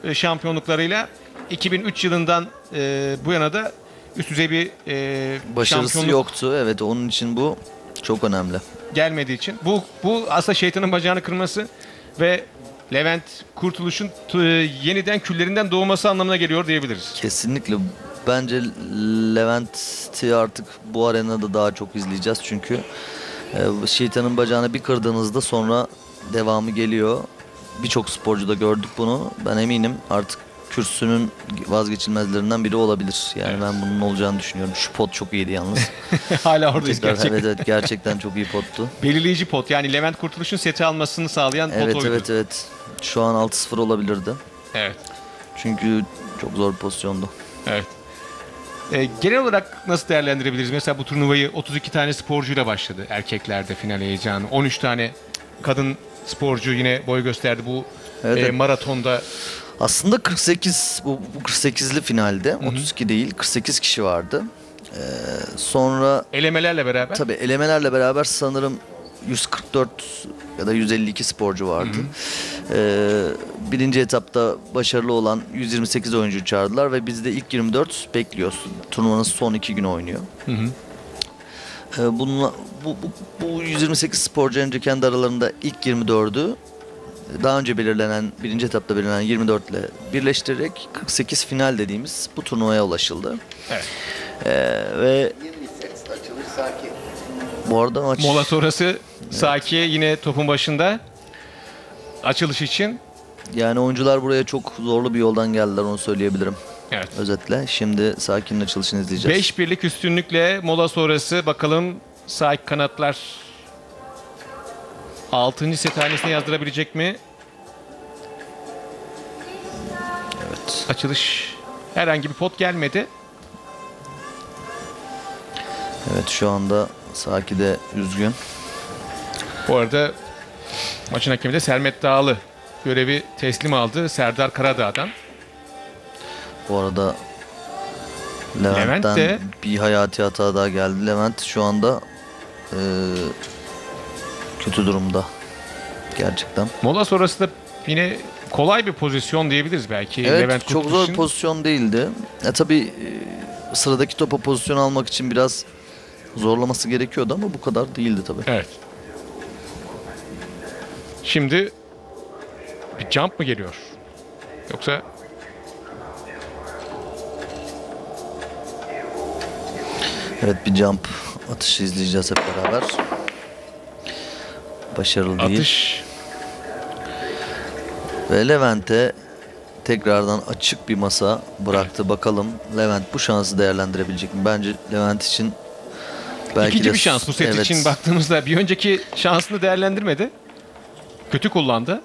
e, şampiyonluklarıyla 2003 yılından e, bu yana da üst düzey bir e, Başarısı şampiyonluk yoktu. Evet onun için bu çok önemli. gelmediği için. Bu, bu aslında şeytanın bacağını kırması ve Levent Kurtuluş'un t- yeniden küllerinden doğması anlamına geliyor diyebiliriz. Kesinlikle. Bence Levent'i artık bu arenada daha çok izleyeceğiz. Çünkü e, şeytanın bacağını bir kırdığınızda sonra devamı geliyor. Birçok sporcuda gördük bunu. Ben eminim artık kürsünün vazgeçilmezlerinden biri olabilir. Yani Evet. ben bunun olacağını düşünüyorum. Şu pot çok iyiydi yalnız. Hala oradayız Tekrar, gerçekten. evet evet gerçekten çok iyi pottu. Belirleyici pot yani Levent Kurtuluş'un seti almasını sağlayan pot Evet oydu. evet evet. Şu an 6-0 olabilirdi. Evet. Çünkü çok zor bir pozisyondu. evet. Ee, genel olarak nasıl değerlendirebiliriz? Mesela bu turnuvayı 32 tane sporcuyla başladı erkeklerde final heyecanı. 13 tane kadın sporcu yine boy gösterdi bu Evet, e, maratonda. Aslında 48 bu, bu 48'li finalde 32 değil 48 kişi vardı. Ee, sonra Elemelerle beraber. tabi elemelerle beraber sanırım 144 ya da 152 sporcu vardı. Ee, birinci etapta başarılı olan 128 oyuncu çağırdılar ve bizde ilk 24 bekliyoruz. Turnuvanın son iki günü oynuyor. Hı hı. Ee, bununla, bu, bu, bu 128 sporcu önce kendi aralarında ilk 24'ü daha önce belirlenen birinci etapta belirlenen 24 ile birleştirerek 48 final dediğimiz bu turnuvaya ulaşıldı. Evet. Ee, ve bu arada maç Mola sonrası Saki yine topun başında açılış için. yani oyuncular buraya çok zorlu bir yoldan geldiler onu söyleyebilirim. Evet. Özetle şimdi Sakin'in açılışını izleyeceğiz. 5 birlik üstünlükle mola sonrası bakalım sahip kanatlar 6. set hanesine yazdırabilecek mi? Evet. Açılış herhangi bir pot gelmedi. Evet şu anda Saki de üzgün. Bu arada maçın hakemi de Sermet Dağlı görevi teslim aldı Serdar Karadağ'dan. Bu arada Levent Levent'ten de- bir hayati hata daha geldi. Levent şu anda eee, kötü durumda. Gerçekten. Mola sonrası da yine kolay bir pozisyon diyebiliriz belki. Evet Levent çok zor bir pozisyon değildi. E tabi sıradaki topa pozisyon almak için biraz zorlaması gerekiyordu ama bu kadar değildi tabi. Evet. Şimdi bir jump mı geliyor? Yoksa Evet bir jump atışı izleyeceğiz hep beraber. Başarılı değil. atış Ve Levent'e tekrardan açık bir masa bıraktı. Bakalım Levent bu şansı değerlendirebilecek mi? Bence Levent için belki ikinci de bir şans bu set evet, için baktığımızda bir önceki şansını değerlendirmedi. Kötü kullandı.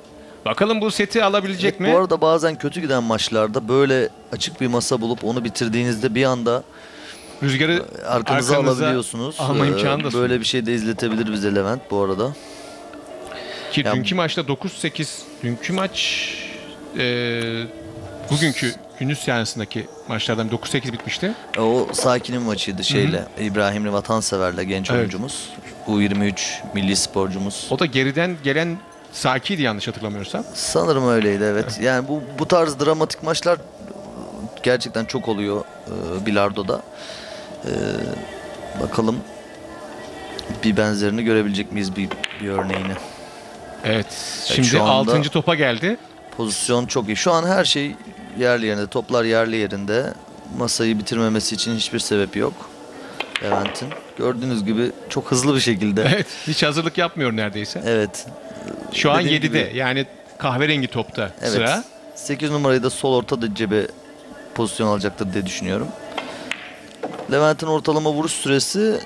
Bakalım bu seti alabilecek Evet, mi? Bu arada bazen kötü giden maçlarda böyle açık bir masa bulup onu bitirdiğinizde bir anda Rüzgarı arkanıza, arkanıza alabiliyorsunuz. alma Ee, imkanı da Böyle bir şey de izletebilir bize Levent bu arada. Ki Ya- dünkü maçta 9-8 dünkü maç e, bugünkü günün seansındaki maçlardan 9-8 bitmişti. O Sakin'in maçıydı şeyle. İbrahimli Vatansever'le genç Evet. oyuncumuz. U23 milli sporcumuz. O da geriden gelen Saki'ydi yanlış hatırlamıyorsam. Sanırım öyleydi evet. Yani bu bu tarz dramatik maçlar gerçekten çok oluyor e, bilardoda. E, bakalım bir benzerini görebilecek miyiz bir, bir örneğini. Evet. Şimdi anda- 6. topa geldi. Pozisyon çok iyi. Şu an her şey yerli yerinde. Toplar yerli yerinde. Masayı bitirmemesi için hiçbir sebep yok. Levent'in. Gördüğünüz gibi çok hızlı bir şekilde. Evet. Hiç hazırlık yapmıyor neredeyse. evet. Şu an dediğim 7'de. gibi- Yani kahverengi topta Evet. sıra. 8 numarayı da sol ortada cebe pozisyon alacaktır diye düşünüyorum. Levent'in ortalama vuruş süresi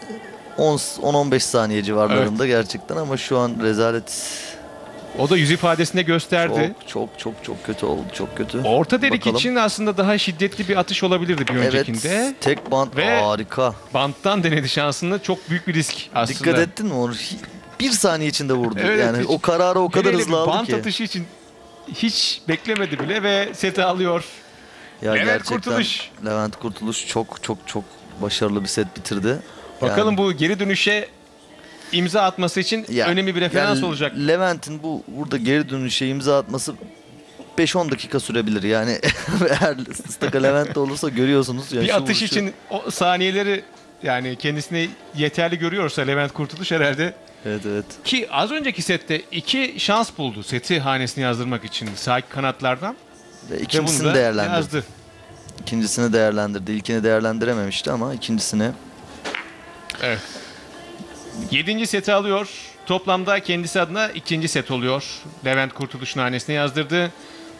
10 10-15 saniye civarlarında gerçekten ama şu an rezalet O da yüz ifadesinde gösterdi. çok çok çok çok kötü oldu. Çok kötü. Orta delik Bakalım. için aslında daha şiddetli bir atış olabilirdi bir öncekinde. Evet. Tek bant Ve- harika. Banttan denedi şansını. Çok büyük bir risk aslında. Dikkat ettin mi onu? Bir saniye içinde vurdu. Evet, yani hiç- o kararı o kadar hızlı aldı bant ki. atışı için hiç beklemedi bile ve seti alıyor. Ya Levent gerçekten Kurtuluş. Levent Kurtuluş çok çok çok başarılı bir set bitirdi. Bakalım Yani- bu geri dönüşe imza atması için Ya, önemli bir referans yani olacak. Levent'in bu burada geri dönüşe imza atması 5-10 dakika sürebilir. Yani eğer Staka Levent'te olursa görüyorsunuz. Yani bir atış vuruşu- için o saniyeleri yani kendisine yeterli görüyorsa Levent Kurtuluş herhalde Evet evet. ki az önceki sette iki şans buldu seti hanesine yazdırmak için sağ kanatlardan Ve ve bunu ikincisini da değerlendirdi. yazdı. İkincisini değerlendirdi. İlkini değerlendirememişti ama ikincisini Evet. Yedinci seti alıyor. Toplamda kendisi adına ikinci set oluyor. Levent Kurtuluş'un hanesine yazdırdı.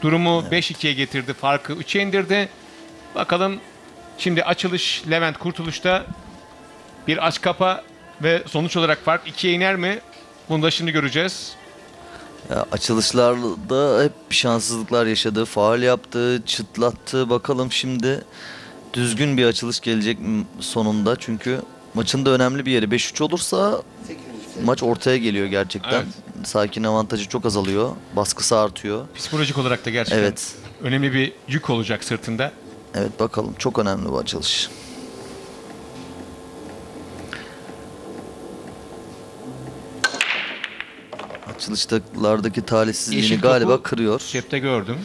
Durumu 5-2'ye getirdi. Farkı 3'e indirdi. Bakalım şimdi açılış Levent Kurtuluş'ta bir aç kapa ve sonuç olarak fark 2'ye iner mi? Bunu da şimdi göreceğiz. Ya açılışlarda hep şanssızlıklar yaşadı. Faal yaptı, çıtlattı. Bakalım şimdi düzgün bir açılış gelecek sonunda. Çünkü maçın da önemli bir yeri. 5-3 olursa maç ortaya geliyor gerçekten. Evet. Sakin avantajı çok azalıyor. Baskısı artıyor. Psikolojik olarak da gerçekten Evet. önemli bir yük olacak sırtında. Evet bakalım. Çok önemli bu açılış. Açılışlardaki talihsizliğini Yeşil galiba kırıyor. Cepte gördüm.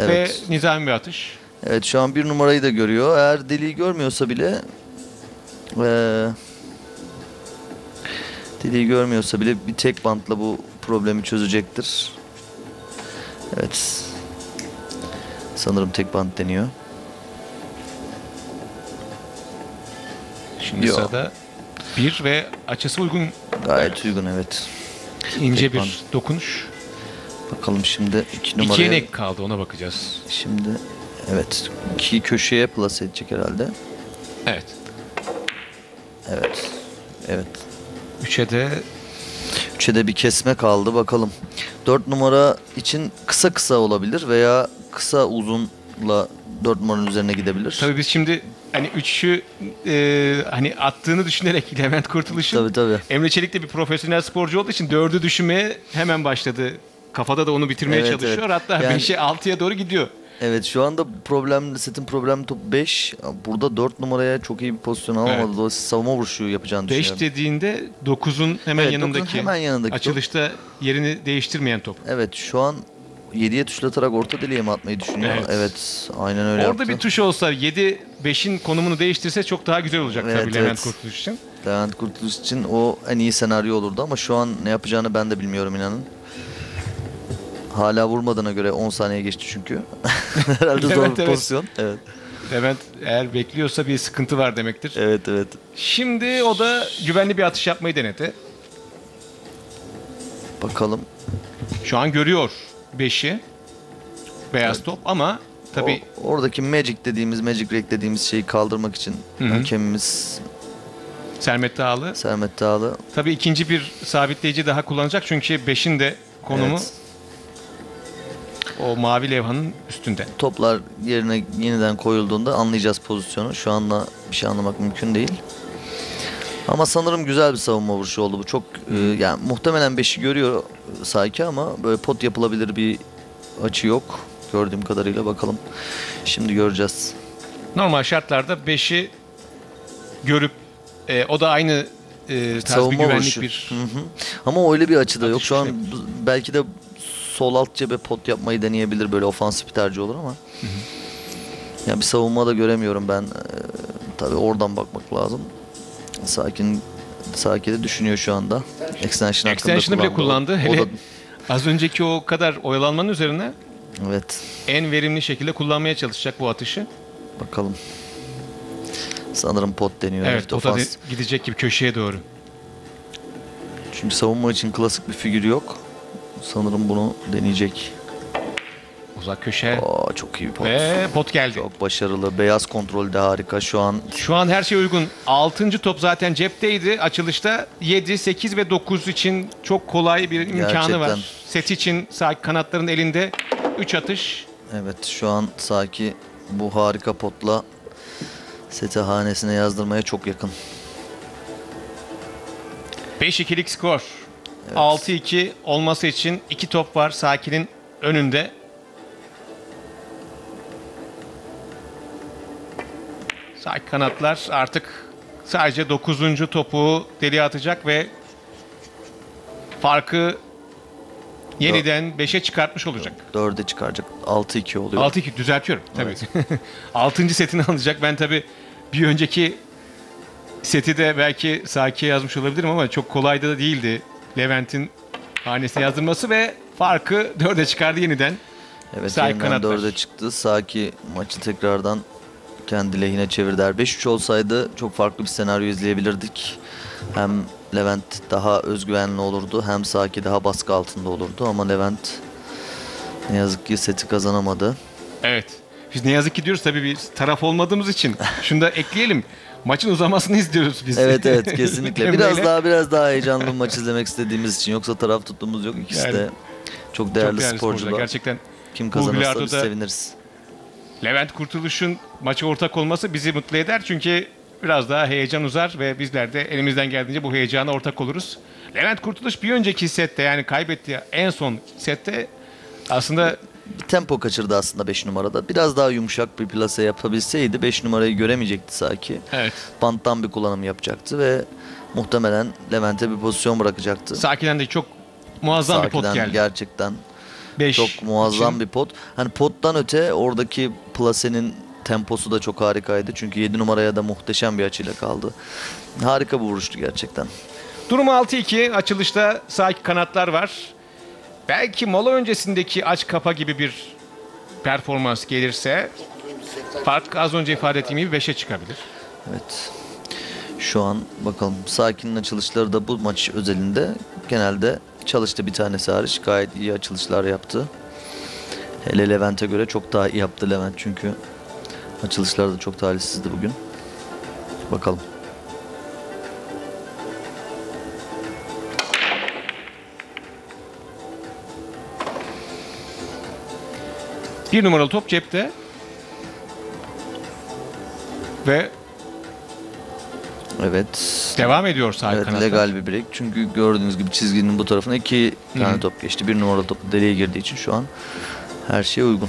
Evet. Ve nizami bir atış. Evet şu an bir numarayı da görüyor. Eğer deliği görmüyorsa bile eee deliği görmüyorsa bile bir tek bantla bu problemi çözecektir. Evet. Sanırım tek bant deniyor. Şimdi Yok. sırada bir ve açısı uygun Gayet uygun evet. İnce Tek bir dokunuş. Bakalım şimdi iki numaraya. ne kaldı ona bakacağız. Şimdi evet iki köşeye plase edecek herhalde. Evet. Evet. Evet. Üçe de Üçe de bir kesme kaldı bakalım. 4 numara için kısa kısa olabilir veya kısa uzunla 4 numaranın üzerine gidebilir. tabii biz şimdi hani üçü e, hani attığını düşünerek Levent Kurtuluş'un Tabii tabii. Emre Çelik de bir profesyonel sporcu olduğu için dördü düşünmeye hemen başladı. Kafada da onu bitirmeye Evet, çalışıyor. evet. Hatta Yani- 5'e 6'ya doğru gidiyor. Evet şu anda problemli setin problemli top 5. Burada 4 numaraya çok iyi bir pozisyon alamadı. Evet. Dolayısıyla savunma vuruşu yapacağını 5 düşünüyorum. dediğinde 9'un hemen Evet, yanındaki. hemen yanındaki top. Açılışta yerini değiştirmeyen top. Evet şu an 7'ye tuşlatarak orta deliğe mi atmayı düşünüyor? Evet. Evet, aynen öyle Orada yaptı. bir tuş olsa 7 5'in konumunu değiştirse çok daha güzel olacak Evet, tabii Levent evet. Kurtuluş için. Levent Kurtuluş için o en iyi senaryo olurdu ama şu an ne yapacağını ben de bilmiyorum inanın. Hala vurmadığına göre 10 saniye geçti çünkü. Herhalde zor Evet, bir evet. pozisyon. Evet. Levent eğer bekliyorsa bir sıkıntı var demektir. Evet evet. Şimdi o da güvenli bir atış yapmayı denedi. Bakalım. Şu an görüyor 5'i. Beyaz top ama tabii O- oradaki magic dediğimiz, magic break dediğimiz şeyi kaldırmak için Hı hı. hakemimiz Sermet Dağlı Sermet Dağlı tabii ikinci bir sabitleyici daha kullanacak çünkü 5'in de konumu Evet. o mavi levhanın üstünde. toplar yerine yeniden koyulduğunda anlayacağız pozisyonu. Şu anda bir şey anlamak mümkün değil. Ama sanırım güzel bir savunma vuruşu oldu. Bu çok e, yani muhtemelen 5'i görüyor e, Saki ama böyle pot yapılabilir bir açı yok. Gördüğüm kadarıyla bakalım. Şimdi göreceğiz. Normal şartlarda 5'i görüp e, o da aynı e, tarz bir savunma güvenlik vuruşu. bir Hı hı. Ama öyle bir açıda yok. Şu an şey. belki de sol alt cebe pot yapmayı deneyebilir. Böyle ofansif bir tercih olur ama. Ya bir savunma da göremiyorum ben. Ee, tabii oradan bakmak lazım. Sakin Sakin de düşünüyor şu anda. Extension hakkında extension'ı bile kullandı. Hele da- az önceki o kadar oyalanmanın üzerine evet. en verimli şekilde kullanmaya çalışacak bu atışı. Bakalım. Sanırım pot deniyor. Evet, ofans. de- gidecek gibi köşeye doğru. Çünkü savunma için klasik bir figür yok. Sanırım bunu deneyecek. Uzak köşe Aa, çok iyi pot. ve pot geldi. Çok başarılı. Beyaz kontrol de harika. Şu an Şu an her şey uygun. 6. top zaten cepteydi. Açılışta 7, 8 ve 9 için çok kolay bir imkanı Gerçekten. var. Set için sağ kanatların elinde 3 atış. evet şu an Saki bu harika potla seti hanesine yazdırmaya çok yakın. 5-2'lik skor. 6-2 olması için 2 top var Sakin'in önünde. Saki kanatlar artık sadece 9. topu deliğe atacak ve farkı yeniden 5'e çıkartmış olacak. Dörde çıkaracak. 6-2 oluyor. 6-2 düzeltiyorum tabii. 6. setini alacak. Ben tabii bir önceki seti de belki Saki'ye yazmış olabilirim ama çok kolay da değildi. Levent'in hanesine yazdırması ve farkı 4'e çıkardı yeniden. Evet Saki yeniden kanatlar. 4'e çıktı. Saki maçı tekrardan kendi lehine çevirdi. Eğer 5-3 olsaydı çok farklı bir senaryo izleyebilirdik. Hem Levent daha özgüvenli olurdu hem Saki daha baskı altında olurdu ama Levent ne yazık ki seti kazanamadı. Evet. Biz ne yazık ki diyoruz tabii bir taraf olmadığımız için. Şunu da ekleyelim. Maçın uzamasını izliyoruz biz. Evet evet kesinlikle. Biraz daha biraz daha heyecanlı bir maç izlemek istediğimiz için yoksa taraf tuttuğumuz yok. İkisi Yani de çok Çok değerli, değerli sporcular. sporcular. Gerçekten Kim kazanırsa biz seviniriz. Levent Kurtuluş'un maça ortak olması bizi mutlu eder. Çünkü biraz daha heyecan uzar ve bizler de elimizden geldiğince bu heyecana ortak oluruz. Levent Kurtuluş bir önceki sette yani kaybettiği en son sette aslında Bir tempo kaçırdı aslında 5 numarada. Biraz daha yumuşak bir plase yapabilseydi 5 numarayı göremeyecekti Saki. evet Banttan bir kullanım yapacaktı ve muhtemelen Levent'e bir pozisyon bırakacaktı. Saki'den de çok muazzam bir pot Saki'den geldi. gerçekten 5 çok muazzam bir pot. Hani pottan öte oradaki plasenin temposu da çok harikaydı. Çünkü 7 numaraya da muhteşem bir açıyla kaldı. Harika bir vuruştu gerçekten. Durum 6-2. Açılışta Saki kanatlar var. Belki mola öncesindeki aç kapa gibi bir performans gelirse fark az önce ifade ettiğim gibi 5'e çıkabilir. Evet. Şu an bakalım Sakin'in açılışları da bu maç özelinde genelde çalıştı bir tanesi hariç. Gayet iyi açılışlar yaptı. Hele Levent'e göre çok daha iyi yaptı Levent çünkü açılışlar da çok talihsizdi bugün. Bakalım. Bir numaralı top cepte. Ve Evet. devam ediyor sağ Evet kanatlar. legal bir break. Çünkü gördüğünüz gibi çizginin bu tarafına iki tane Hı. top geçti. Bir numara top deliğe girdiği için şu an her şeye uygun.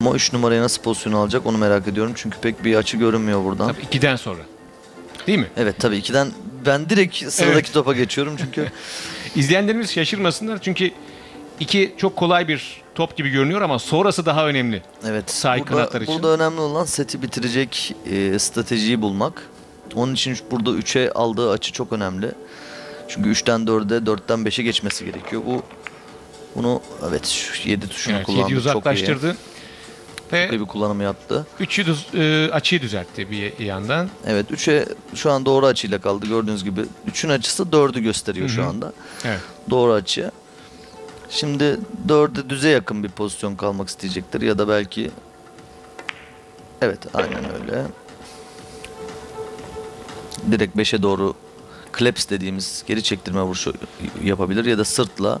Ama 3 numaraya nasıl pozisyon alacak onu merak ediyorum. Çünkü pek bir açı görünmüyor buradan. Tabii ikiden sonra. Değil mi? Evet tabii ikiden ben direkt sıradaki Evet. topa geçiyorum çünkü İzleyenlerimiz şaşırmasınlar çünkü iki çok kolay bir top gibi görünüyor ama sonrası daha önemli. evet Sağ burada, kanatlar için. burada önemli olan seti bitirecek e, stratejiyi bulmak. Onun için şu- burada 3'e aldığı açı çok önemli. Çünkü 3'ten 4'e 4'ten 5'e geçmesi gerekiyor. Bu bunu evet şu 7 tuşunu Evet, kullandı. 7'yi Çok iyi. uzaklaştırdı. Çok iyi Ve bir kullanım yaptı. 3'ü düz, e, açıyı düzeltti bir yandan. Evet 3'e şu an doğru açıyla kaldı gördüğünüz gibi. 3'ün açısı 4'ü gösteriyor şu Hı hı. anda. Evet. Doğru açı. Şimdi 4'e düze yakın bir pozisyon kalmak isteyecektir ya da belki Evet aynen öyle. Direkt 5'e doğru claps dediğimiz geri çektirme vuruşu yapabilir ya da sırtla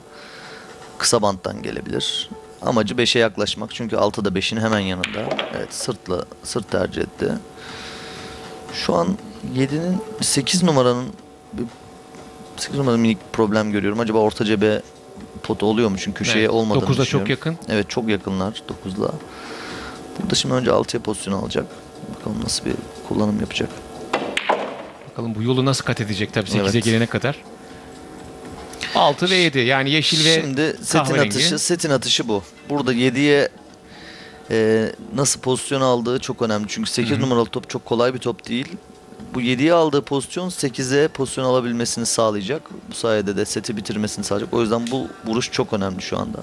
kısa banttan gelebilir. Amacı 5'e yaklaşmak çünkü 6 da 5'in hemen yanında. Evet sırtla sırt tercih etti. Şu an 7'nin 8 numaranın bir 8 numarada minik problem görüyorum. Acaba orta cebe potu oluyor mu? Çünkü köşeye Evet, olmadığını dokuzda çok düşünüyorum. yakın. Evet çok yakınlar 9'la. Burada şimdi önce 6'ya pozisyon alacak. Bakalım nasıl bir kullanım yapacak. Bakalım bu yolu nasıl kat edecek tabii 8'e Evet. gelene kadar. 6 ve 7 yani yeşil ve Şimdi setin atışı, setin atışı bu. Burada 7'ye e, nasıl pozisyon aldığı çok önemli. Çünkü 8 numaralı top çok kolay bir top değil. Bu 7'ye aldığı pozisyon 8'e pozisyon alabilmesini sağlayacak. Bu sayede de seti bitirmesini sağlayacak. O yüzden bu vuruş çok önemli şu anda.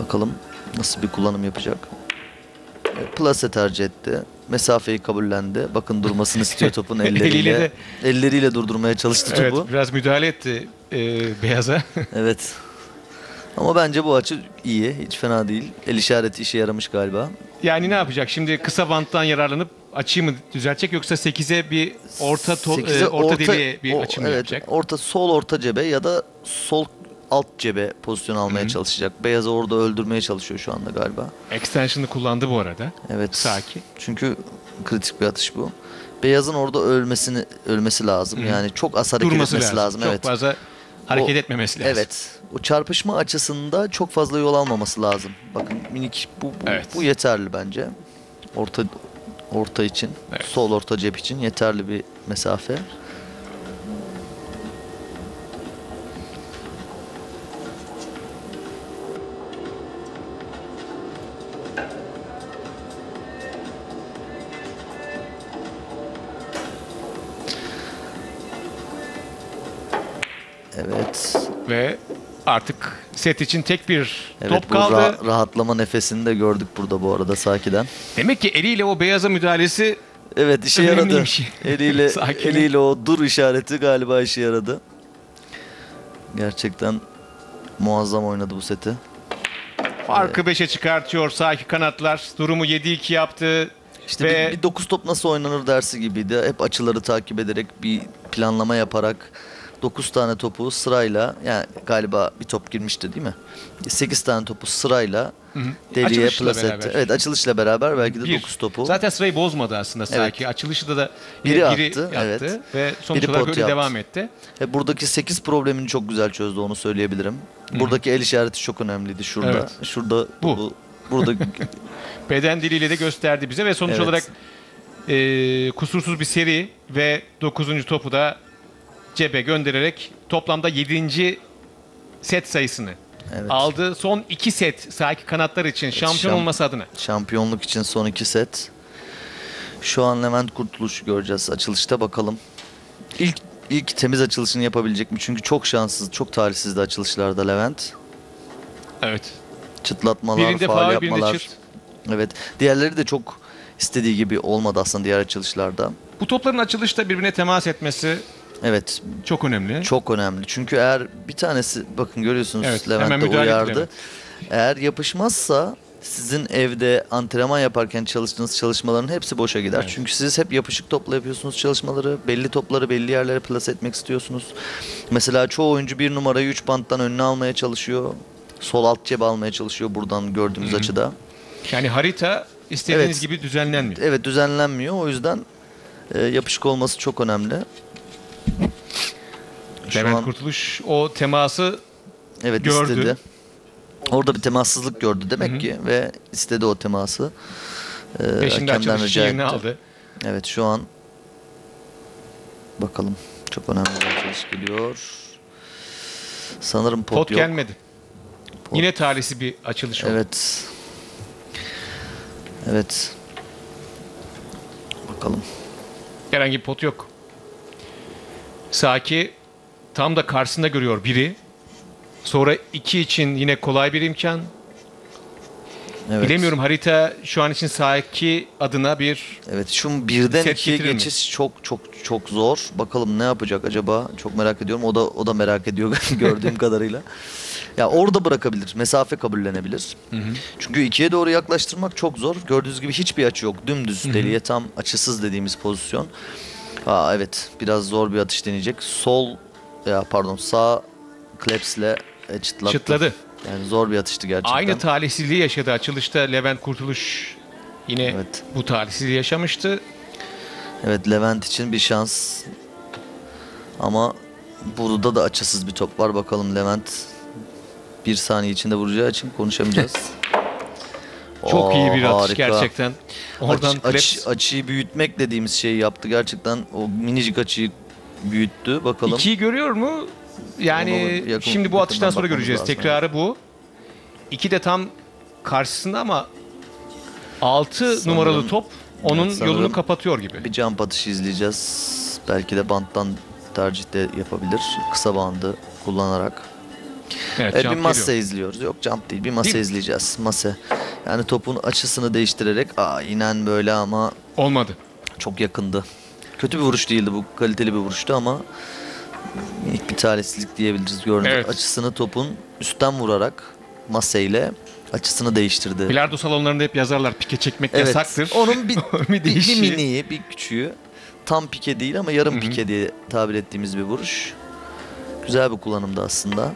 Bakalım nasıl bir kullanım yapacak. E, Plase tercih etti. Mesafeyi kabullendi. Bakın durmasını istiyor topun Eliyle elleriyle. de- elleriyle durdurmaya çalıştı Evet, topu. biraz müdahale etti e, beyaza. Evet. Ama bence bu açı iyi. Hiç fena değil. El işareti işe yaramış galiba. yani ne yapacak? Şimdi kısa banttan yararlanıp açıyı mı düzeltecek yoksa 8'e bir orta to- Sekize e, orta, deliğe bir o- açı mı evet, yapacak? Orta sol orta cebe ya da sol alt cebe pozisyon almaya çalışacak. Beyazı orada öldürmeye çalışıyor şu anda galiba. Extension'ı kullandı bu arada. Evet. Saki. Çünkü kritik bir atış bu. Beyazın orada ölmesini ölmesi lazım. Yani çok az hareket Durması etmesi lazım. lazım. Çok evet. fazla hareket O- etmemesi lazım. Evet. O çarpışma açısında çok fazla yol almaması lazım. Bakın minik bu bu, Evet. bu yeterli bence. Orta orta için, Evet. sol orta cep için yeterli bir mesafe. Evet. Ve artık set için tek bir Evet top kaldı. ra- rahatlama nefesini de gördük burada bu arada Saki'den. Demek ki eliyle o beyaza müdahalesi Evet işe yaradı. Eliyle eliyle o dur işareti galiba işe yaradı. Gerçekten muazzam oynadı bu seti. farkı 5'e çıkartıyor Saki kanatlar. Durumu 7-2 yaptı. İşte Ve- bir, bir 9 top nasıl oynanır dersi gibiydi. Hep açıları takip ederek bir planlama yaparak 9 tane topu sırayla yani galiba bir top girmişti değil mi? 8 tane topu sırayla deliğe Açılışla plas etti. beraber. Evet açılışla beraber belki de Bir. 9 topu. Zaten sırayı bozmadı aslında Saki. Açılışı da Biri yine attı, evet. ve sonuç Biri olarak öyle yaptı. devam etti. E, buradaki 8 problemini çok güzel çözdü onu söyleyebilirim. Buradaki el işareti çok önemliydi şurada. Evet. Şurada Bu. bu. burada Beden diliyle de gösterdi bize ve sonuç Evet. olarak e, kusursuz bir seri ve 9. topu da cebe göndererek toplamda 7. set sayısını Evet. aldı. Son 2 set Saki kanatlar için şampiyon şam- olması adına. şampiyonluk için son 2 set. Şu an Levent Kurtuluş göreceğiz açılışta bakalım. İlk ilk temiz açılışını yapabilecek mi? Çünkü çok şanssız, çok talihsizdi açılışlarda Levent. Evet. Çıtlatmalar, Birinde faul, birinde yapmalar. çıt. Evet. Diğerleri de çok istediği gibi olmadı aslında diğer açılışlarda. Bu topların açılışta birbirine temas etmesi Evet, çok önemli. Çok önemli. Çünkü eğer bir tanesi bakın görüyorsunuz Evet, Levent de uyardı. Eğer yapışmazsa sizin evde antrenman yaparken çalıştığınız çalışmaların hepsi boşa gider. Evet. Çünkü siz hep yapışık topla yapıyorsunuz çalışmaları. Belli topları belli yerlere plase etmek istiyorsunuz. Mesela çoğu oyuncu bir numarayı 3 banttan önüne almaya çalışıyor. Sol alt cebe almaya çalışıyor buradan gördüğümüz açıda. Yani harita istediğiniz Evet. gibi düzenlenmiyor. Evet düzenlenmiyor. O yüzden e, yapışık olması çok önemli. Şu Levent an- Kurtuluş o teması Evet Gördü. istedi. Orada bir temassızlık gördü demek ki ve istedi o teması. Ee, peşinde hakemden açılışı rica yerini etti. aldı. Evet şu an bakalım çok önemli bir açılış geliyor. Sanırım pot, Pot yok. gelmedi. Pot. Yine talihsiz bir açılış oldu. Evet. Evet. Bakalım. Herhangi bir pot yok. Saki tam da karşısında görüyor biri. Sonra iki için yine kolay bir imkan. Evet. Bilemiyorum harita şu an için Saki adına bir Evet şu birden Set ikiye getirir mi? geçiş çok çok çok zor. Bakalım ne yapacak acaba? Çok merak ediyorum. O da o da merak ediyor gördüğüm kadarıyla. Ya orada bırakabilir. Mesafe kabullenebilir. Çünkü ikiye doğru yaklaştırmak çok zor. Gördüğünüz gibi hiçbir açı yok. Dümdüz deliye tam açısız dediğimiz pozisyon. Aa evet biraz zor bir atış deneyecek. Sol ya pardon sağ klepsle e, çıtlattı. çıtladı. Yani zor bir atıştı gerçekten. Aynı talihsizliği yaşadı açılışta Levent Kurtuluş yine Evet. bu talihsizliği yaşamıştı. Evet Levent için bir şans. Ama burada da açısız bir top var. Bakalım Levent bir saniye içinde vuracağı için konuşamayacağız. Çok iyi bir Oo, atış harika. gerçekten. Oradan Aç- aç- açıyı büyütmek dediğimiz şeyi yaptı. Gerçekten o minicik açıyı büyüttü. Bakalım. ikiyi görüyor mu? Yani Onu yakın- şimdi bu atıştan yakından sonra bakmamız göreceğiz. lazım, Tekrarı bu. İki de tam karşısında ama 6 Sanırım- numaralı top onun Evet, sanırım- yolunu kapatıyor gibi. Bir jump atışı izleyeceğiz. Belki de banttan tercih de yapabilir. Kısa bandı kullanarak. Evet, Evet, jump bir masa geliyor. izliyoruz. Yok jump değil bir masa Değil mi? izleyeceğiz. Masa. Yani topun açısını değiştirerek aa inen böyle ama Olmadı. çok yakındı. Kötü bir vuruş değildi bu. Kaliteli bir vuruştu ama minik bir talihsizlik diyebiliriz. Gördüğünüz Evet. açısını topun üstten vurarak maseyle açısını değiştirdi. Bilardo salonlarında hep yazarlar pike çekmek Evet. yasaktır. Onun bir, bir bir, miniği, bir küçüğü. Tam pike değil ama yarım pike diye tabir ettiğimiz bir vuruş. Güzel bir kullanımdı aslında.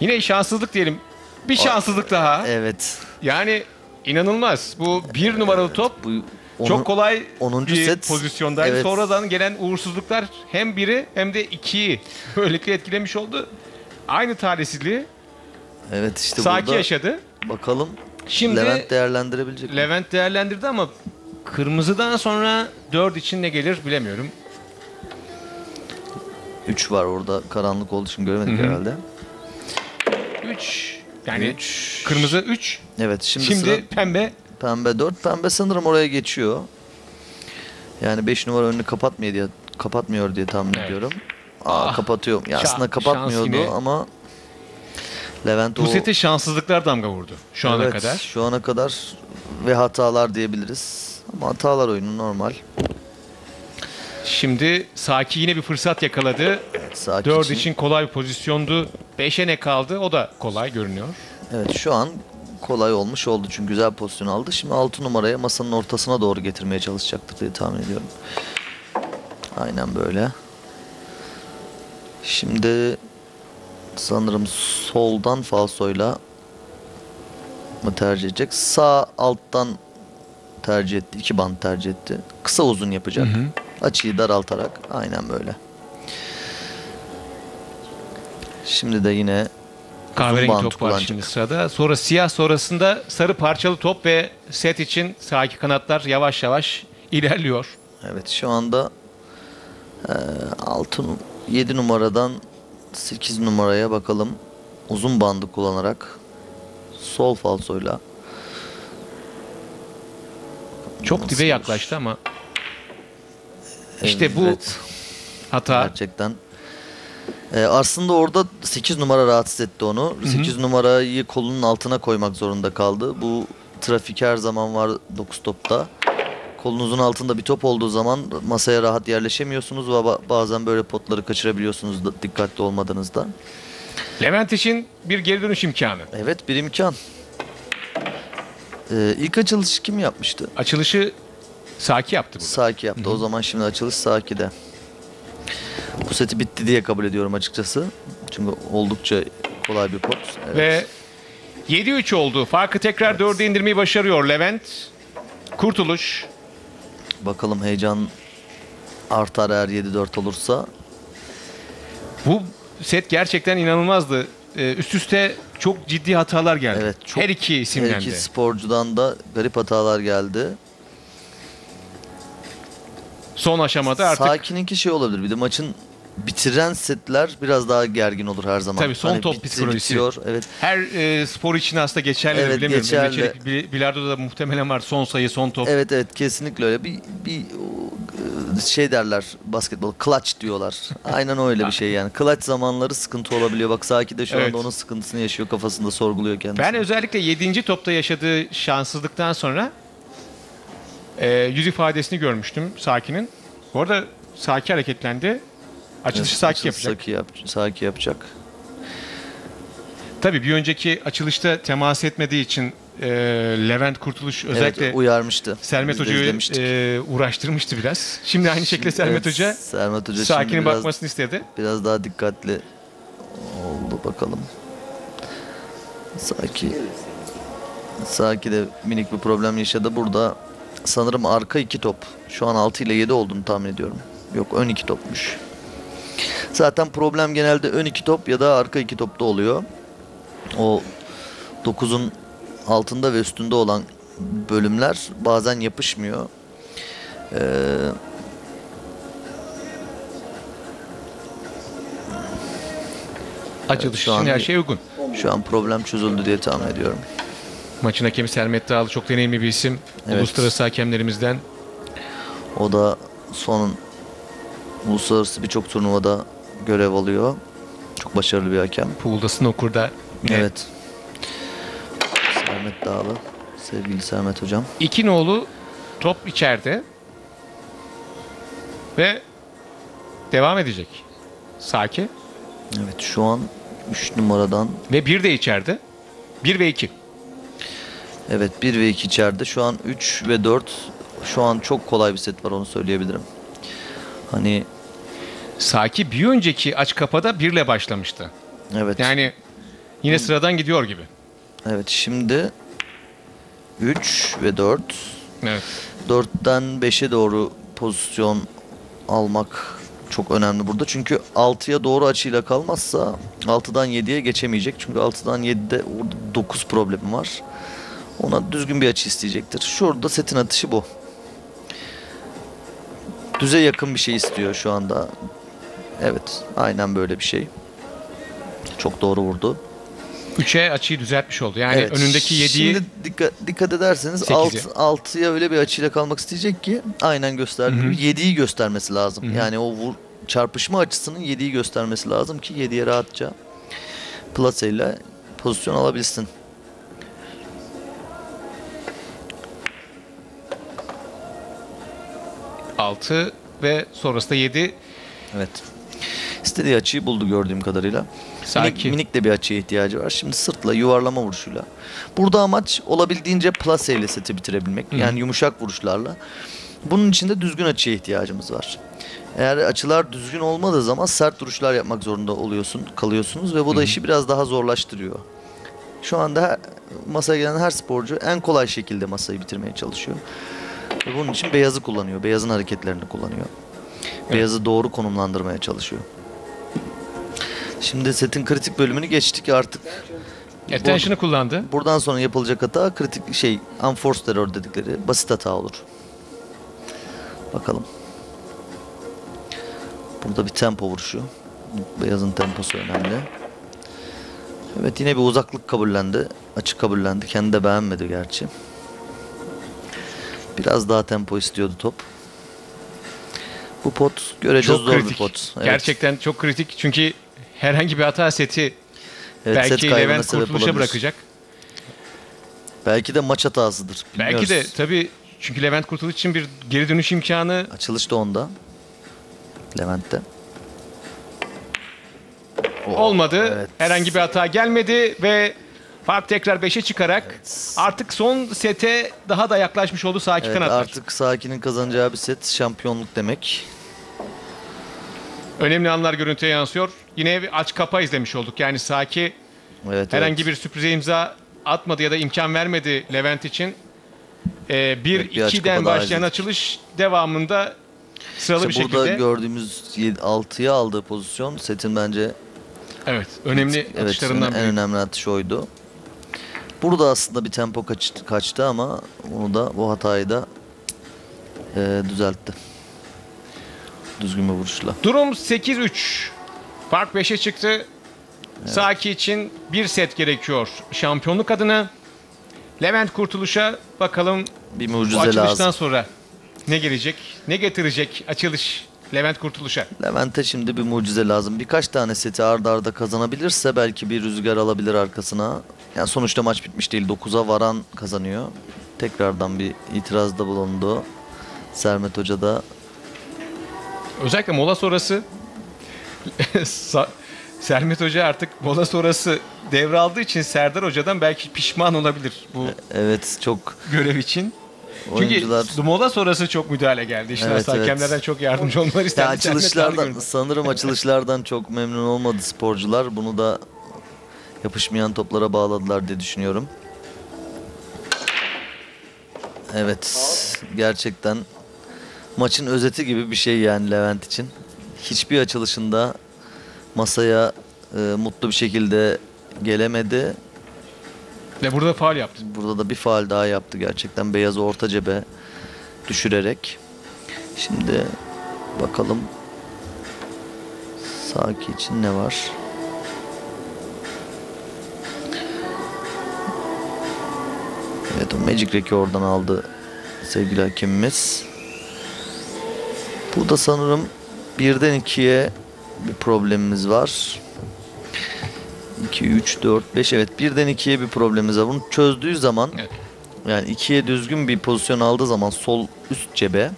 Yine şanssızlık diyelim. Bir şanssızlık daha. Evet. Yani inanılmaz. Bu bir numaralı top Bu onun- çok kolay 10. bir set, pozisyondaydı. evet. Sonradan gelen uğursuzluklar hem biri hem de ikiyi böylelikle etkilemiş oldu. Aynı talihsizliği Evet işte Saki burada yaşadı. bakalım Şimdi Levent değerlendirebilecek mi? Levent değerlendirdi ama kırmızıdan sonra 4 için ne gelir bilemiyorum. 3 var orada karanlık olduğu için göremedik Hı hı. herhalde. 3 yani Üç. kırmızı 3 Evet şimdi, şimdi, sıra pembe pembe 4. Pembe sanırım oraya geçiyor. Yani 5 numara önünü kapatmıyor diye kapatmıyor diye tahmin Evet. ediyorum. Aa Ah, kapatıyor. Ya aslında kapatmıyordu ama Levent bu o sete şanssızlıklar damga vurdu şu ana Evet, kadar. Şu ana kadar ve hatalar diyebiliriz. Ama hatalar oyunu normal. Şimdi Saki yine bir fırsat yakaladı. Evet, Saki 4 için kolay bir pozisyondu. 5'e ne kaldı? O da kolay görünüyor. Evet şu an kolay olmuş oldu çünkü güzel pozisyon aldı. Şimdi 6 numaraya masanın ortasına doğru getirmeye çalışacaktır diye tahmin ediyorum. Aynen böyle. Şimdi sanırım soldan falsoyla mı tercih edecek? Sağ alttan tercih etti. iki band tercih etti. Kısa uzun yapacak. Açıyı daraltarak. Aynen böyle. Şimdi de yine Kahverengi top var kullanacak. şimdi sırada. Sonra siyah sonrasında sarı parçalı top ve set için Saki kanatlar yavaş yavaş ilerliyor. Evet şu anda eee 6 7 numaradan 8 numaraya bakalım. Uzun bandı kullanarak sol falsoyla Çok Nasıl dibe yaklaştı ama işte bu Evet, hata gerçekten Eee, aslında orada 8 numara rahatsız etti onu. 8 numarayı kolunun altına koymak zorunda kaldı. Bu trafik her zaman var 9 topta. Kolunuzun altında bir top olduğu zaman masaya rahat yerleşemiyorsunuz ve ba- bazen böyle potları kaçırabiliyorsunuz da, dikkatli olmadığınızda. Levent için bir geri dönüş imkanı. Evet bir imkan. Ee, ilk açılış kim yapmıştı? Açılışı Saki yaptı burada. Saki yaptı. O zaman şimdi açılış Saki'de. Bu seti bitti diye kabul ediyorum açıkçası. Çünkü oldukça kolay bir pot. Evet. Ve 7-3 oldu. Farkı tekrar 4'e indirmeyi başarıyor Levent. Kurtuluş Bakalım heyecan artar eğer 7-4 olursa. bu set gerçekten inanılmazdı. Ee, üst üste çok ciddi hatalar geldi. Evet, çok- Her iki isimden Her iki de. sporcudan da garip hatalar geldi. Son aşamada artık Sakin'inki şey olabilir. Bir de maçın bitiren setler biraz daha gergin olur her zaman. Hani Tabii, son top psikolojisi. Bitiyor. Evet. her e, spor için aslında geçerli Evet, bilemiyorum. geçerli. Çelik, bil- bilardoda da muhtemelen var. Son sayı, son top. Evet evet kesinlikle öyle. Bir bir e, şey derler basketbol clutch diyorlar. Aynen öyle bir şey yani. Clutch zamanları sıkıntı olabiliyor. Bak Saki de şu Evet. anda onun sıkıntısını yaşıyor. Kafasında sorguluyor kendisi. Ben özellikle 7. topta yaşadığı şanssızlıktan sonra e, yüz ifadesini görmüştüm Saki'nin. Bu arada Saki hareketlendi. Açılışı Saki yapacak. Saki, yap, Saki yapacak. Tabii bir önceki açılışta temas etmediği için e, Levent Kurtuluş özellikle evet uyarmıştı. Sermet Hoca'yı e, uğraştırmıştı biraz. Şimdi aynı şekilde Sermet Evet, Hoca Sermet Hoca Sakin'in şimdi biraz, bakmasını istedi. biraz daha dikkatli oldu bakalım. Saki Saki de minik bir problem yaşadı. Burada sanırım arka iki top. Şu an 6 ile 7 olduğunu tahmin ediyorum. Yok ön iki topmuş. Zaten problem genelde ön iki top ya da arka iki topta oluyor. O 9'un altında ve üstünde olan bölümler bazen yapışmıyor. Ee, Açılış şu için an her şey uygun. Şu an problem çözüldü diye tahmin ediyorum. Maçın hakemi Sermet Dağlı çok deneyimli bir isim. Evet. Uluslararası hakemlerimizden. O da son uluslararası birçok turnuvada görev alıyor. Çok başarılı bir hakem. Pool'da Snooker'da yine Evet. Sermet Dağlı. Sevgili Sermet Hocam. İki nolu top içeride. Ve devam edecek. Saki. Evet şu an 3 numaradan Ve bir de içeride. Bir ve iki. Evet 1 ve 2 içeride. Şu an 3 ve 4 şu an çok kolay bir set var onu söyleyebilirim. Hani Saki bir önceki aç kapada birle başlamıştı. evet. Yani yine sıradan gidiyor gibi. Evet şimdi 3 ve 4 Evet. 4'ten 5'e doğru pozisyon almak çok önemli burada. Çünkü 6'ya doğru açıyla kalmazsa 6'dan 7'ye geçemeyecek. Çünkü 6'dan 7'de orada 9 problemi var. Ona düzgün bir açı isteyecektir. Şurada setin atışı bu. Düze yakın bir şey istiyor şu anda. Evet, aynen böyle bir şey. Çok doğru vurdu. Üçe açıyı düzeltmiş oldu. Yani Evet, önündeki yediği Şimdi dikkat, dikkat ederseniz Sekizi. 6 6'ya öyle bir açıyla kalmak isteyecek ki aynen gösterdiği gibi 7'yi göstermesi lazım. Yani o vur, çarpışma açısının 7'yi göstermesi lazım ki 7'ye rahatça plase ile pozisyon alabilsin. Altı ve sonrasında yedi. Evet. İstediği açıyı buldu gördüğüm kadarıyla. Minik, Sakin. minik de bir açıya ihtiyacı var. Şimdi sırtla yuvarlama vuruşuyla. Burada amaç olabildiğince plase ile seti bitirebilmek. Yani yumuşak vuruşlarla. Bunun için de düzgün açıya ihtiyacımız var. Eğer açılar düzgün olmadığı zaman sert vuruşlar yapmak zorunda oluyorsun, kalıyorsunuz ve bu da işi biraz daha zorlaştırıyor. Şu anda masaya gelen her sporcu en kolay şekilde masayı bitirmeye çalışıyor. Ve bunun için beyazı kullanıyor. Beyazın hareketlerini kullanıyor. Beyazı doğru konumlandırmaya çalışıyor. Şimdi setin kritik bölümünü geçtik artık. Attention'ı kullandı. Buradan sonra yapılacak hata kritik şey unforced error dedikleri basit hata olur. Bakalım. Burada bir tempo vuruşu. Beyazın temposu önemli. Evet yine bir uzaklık kabullendi. Açık kabullendi. Kendi de beğenmedi gerçi. Biraz daha tempo istiyordu top. Bu pot görece Çok zor kritik. bir pot. Evet. Gerçekten çok kritik. Çünkü herhangi bir hata seti Evet, set belki kaybına Levent kurtuluşa bırakacak. Belki de maç hatasıdır. Belki de Bilmiyoruz. tabii çünkü Levent Kurtuluş için bir geri dönüş imkanı Açılış da onda. Levent'te. olmadı. evet. Herhangi bir hata gelmedi ve fark tekrar 5'e çıkarak artık son sete daha da yaklaşmış oldu Saki Evet, kanatlar. artık Sakin'in kazanacağı bir set şampiyonluk demek. Önemli anlar görüntüye yansıyor. Yine bir aç kapa izlemiş olduk. Yani Saki Evet, herhangi evet. bir sürprize imza atmadı ya da imkan vermedi Levent için. Ee, Evet, bir açık 1-2'den kupa daha başlayan açılış devamında sıralı İşte bir burada şekilde. gördüğümüz 6'ya aldığı pozisyon setin bence evet, önemli evet, atışlarından en biri. önemli atış oydu. Burada aslında bir tempo kaç, kaçtı ama onu da bu hatayı da e, düzeltti. Düzgün bir vuruşla. Durum 8-3. Fark 5'e çıktı. Saki için bir set gerekiyor şampiyonluk adına. Levent Kurtuluş'a bakalım Bir bu mucize açılıştan lazım. sonra ne gelecek? Ne getirecek açılış Levent Kurtuluş'a? Levent'e şimdi bir mucize lazım. Birkaç tane seti ardarda arda kazanabilirse belki bir rüzgar alabilir arkasına. Yani sonuçta maç bitmiş değil. 9'a varan kazanıyor. Tekrardan bir itirazda bulundu. Sermet Hoca da Özellikle mola sonrası Sermet Hoca artık mola sonrası devraldığı için Serdar Hoca'dan belki pişman olabilir bu evet çok görev için. Oyuncular Çünkü mola sonrası çok müdahale geldi. İşte Evet, aslında evet. hakemlerden çok yardımcı olmaları ya. Sermet daha açılışlardan sanırım açılışlardan çok memnun olmadı sporcular. Bunu da yapışmayan toplara bağladılar diye düşünüyorum. Evet gerçekten maçın özeti gibi bir şey yani Levent için. Hiçbir açılışında masaya e, mutlu bir şekilde gelemedi. Ve burada faul yaptı. Burada da bir faal daha yaptı gerçekten beyazı orta cebe düşürerek. Şimdi bakalım Saki için ne var? Evet o Magic Rack'i oradan aldı sevgili hakemimiz. Burada sanırım birden ikiye bir problemimiz var. 2, 3, 4, 5 evet birden ikiye bir problemimiz var. Bunu çözdüğü zaman Evet. yani ikiye düzgün bir pozisyon aldığı zaman sol üst cebe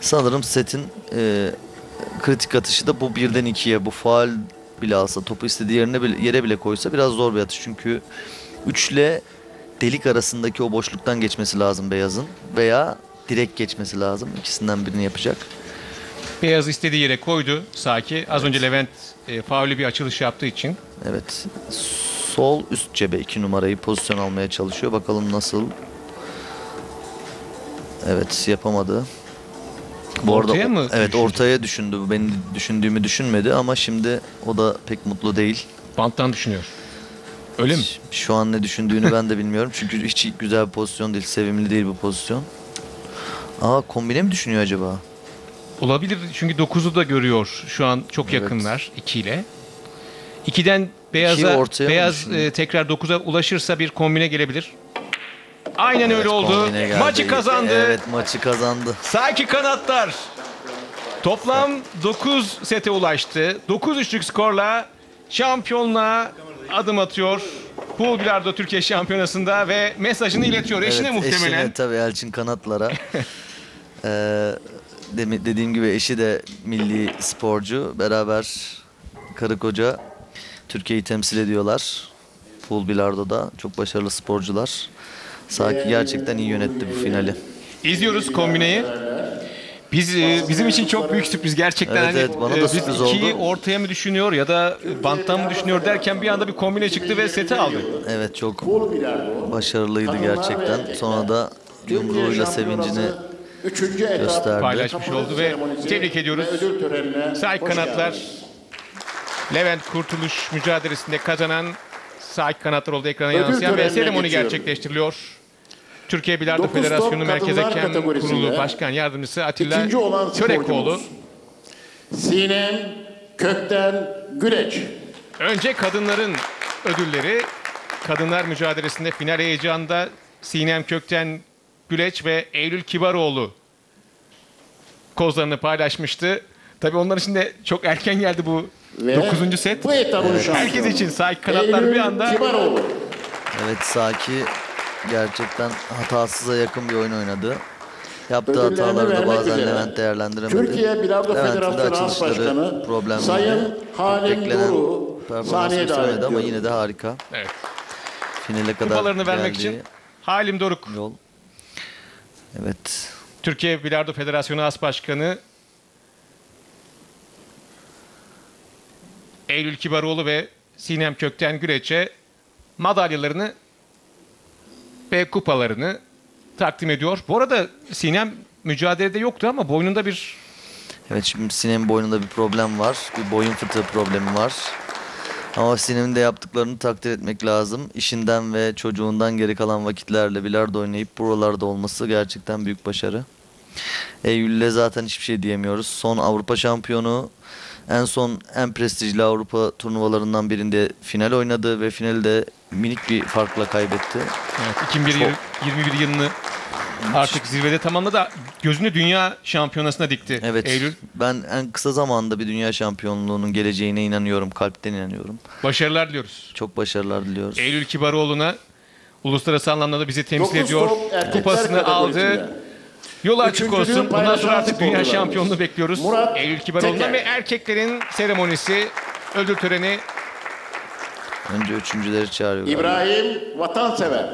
sanırım setin e, kritik atışı da bu birden ikiye bu faal bile alsa topu istediği yerine bile, yere bile koysa biraz zor bir atış. Çünkü üçle delik arasındaki o boşluktan geçmesi lazım beyazın veya direkt geçmesi lazım. İkisinden birini yapacak. Beyaz istediği yere koydu Saki. Az önce Levent e, faulü bir açılış yaptığı için. Evet. Sol üst cebe iki numarayı pozisyon almaya çalışıyor. Bakalım nasıl. Evet yapamadı. Bu arada Ortaya mı evet düşündü? ortaya düşündü. Bu Benim düşündüğümü düşünmedi ama şimdi o da pek mutlu değil. Banttan düşünüyor. Öyle mi? Şu an ne düşündüğünü ben de bilmiyorum. Çünkü hiç güzel bir pozisyon değil. Sevimli değil bu pozisyon. Aa kombine mi düşünüyor acaba? Olabilir çünkü 9'u da görüyor şu an çok Evet. yakınlar 2 ile. 2'den beyaza beyaz e, tekrar 9'a ulaşırsa bir kombine gelebilir. Aynen öyle Evet, oldu. kombine geldi. Maçı kazandı. Evet maçı kazandı. Saki kanatlar. Toplam 9 sete ulaştı. 9-3'lük skorla şampiyonluğa adım atıyor. Pool Bilardo Türkiye Şampiyonası'nda ve mesajını iletiyor. Eşine Evet, muhtemelen. Eşine tabii Elçin Kanatlar'a. Ee, demi- dediğim gibi eşi de milli sporcu. Beraber karı koca Türkiye'yi temsil ediyorlar. Pool Bilardo'da çok başarılı sporcular. Saki gerçekten iyi yönetti bu finali. İzliyoruz kombineyi. Biz e, bizim için çok büyük sürpriz gerçekten. Evet, Hani, evet, bana da e, biz sürpriz ikiyi oldu. ortaya mı düşünüyor ya da e, banttan mı düşünüyor derken bir anda bir kombine çıktı ve seti aldı. Evet çok başarılıydı gerçekten. Sonra da yumruğuyla sevincini üçüncü etap gösterdi. Paylaşmış oldu ve tebrik ediyoruz. ve Ödül törenine Sahip hoş kanatlar geldiniz. Levent Kurtuluş mücadelesinde kazanan sahip kanatlar oldu ekrana Ödül yansıyan ve seremoni gerçekleştiriliyor. Türkiye Bilardo Federasyonu Merkez Hakem Kurulu Başkan Yardımcısı Atilla sporcumuz Sinem Kökten Güleç. Önce kadınların ödülleri. Kadınlar mücadelesinde final heyecanında Sinem Kökten Güleç ve Eylül Kibaroğlu kozlarını paylaşmıştı. Tabii onlar için de çok erken geldi bu Ve 9. set. Bu etabın. Herkes için sahip kanatlar bir Eylül anda Kibaroğlu. Evet Saki gerçekten hatasıza yakın bir oyun oynadı. Yaptığı hataları da bazen üzere. Levent değerlendiremedi. Türkiye Bilardo Federasyonu As Başkanı. Sayın Halim performans sahneye davet ama yine de harika. evet, Finale kadar kupalarını vermek için Halim Doruk, yol. Evet. Türkiye Bilardo Federasyonu As Başkanı Eylül Kibaroğlu ve Sinem Kökten Güreç'e madalyalarını ve kupalarını takdim ediyor. Bu arada Sinem mücadelede yoktu ama boynunda bir Evet şimdi Sinem'in boynunda bir problem var. Bir boyun fıtığı problemi var. Ama Sinem'in de yaptıklarını takdir etmek lazım. İşinden ve çocuğundan geri kalan vakitlerle bilardo oynayıp buralarda olması gerçekten büyük başarı. Eylül'le zaten hiçbir şey diyemiyoruz. Son Avrupa şampiyonu. En son en prestijli Avrupa turnuvalarından birinde final oynadı ve finalde minik bir farkla kaybetti. evet, 2021 yılını artık zirvede tamamladı. Gözünü dünya şampiyonasına dikti Evet. Eylül. Ben en kısa zamanda bir dünya şampiyonluğunun geleceğine inanıyorum. Kalpten inanıyorum. Başarılar diliyoruz. Çok başarılar diliyoruz. Eylül Kibaroğlu'na uluslararası anlamda da bizi temsil Dokuz ediyor. top erkekler Kupasını aldı. kategorisinde. Yol açık Üçüncülüğü olsun. Bundan sonra artık dünya sporcularımız. şampiyonluğu bekliyoruz. Murat Eylül Kibaroğlu'ndan Teker. ve erkeklerin seremonisi, ödül töreni Önce üçüncüleri çağırıyor. galiba. İbrahim Vatansever.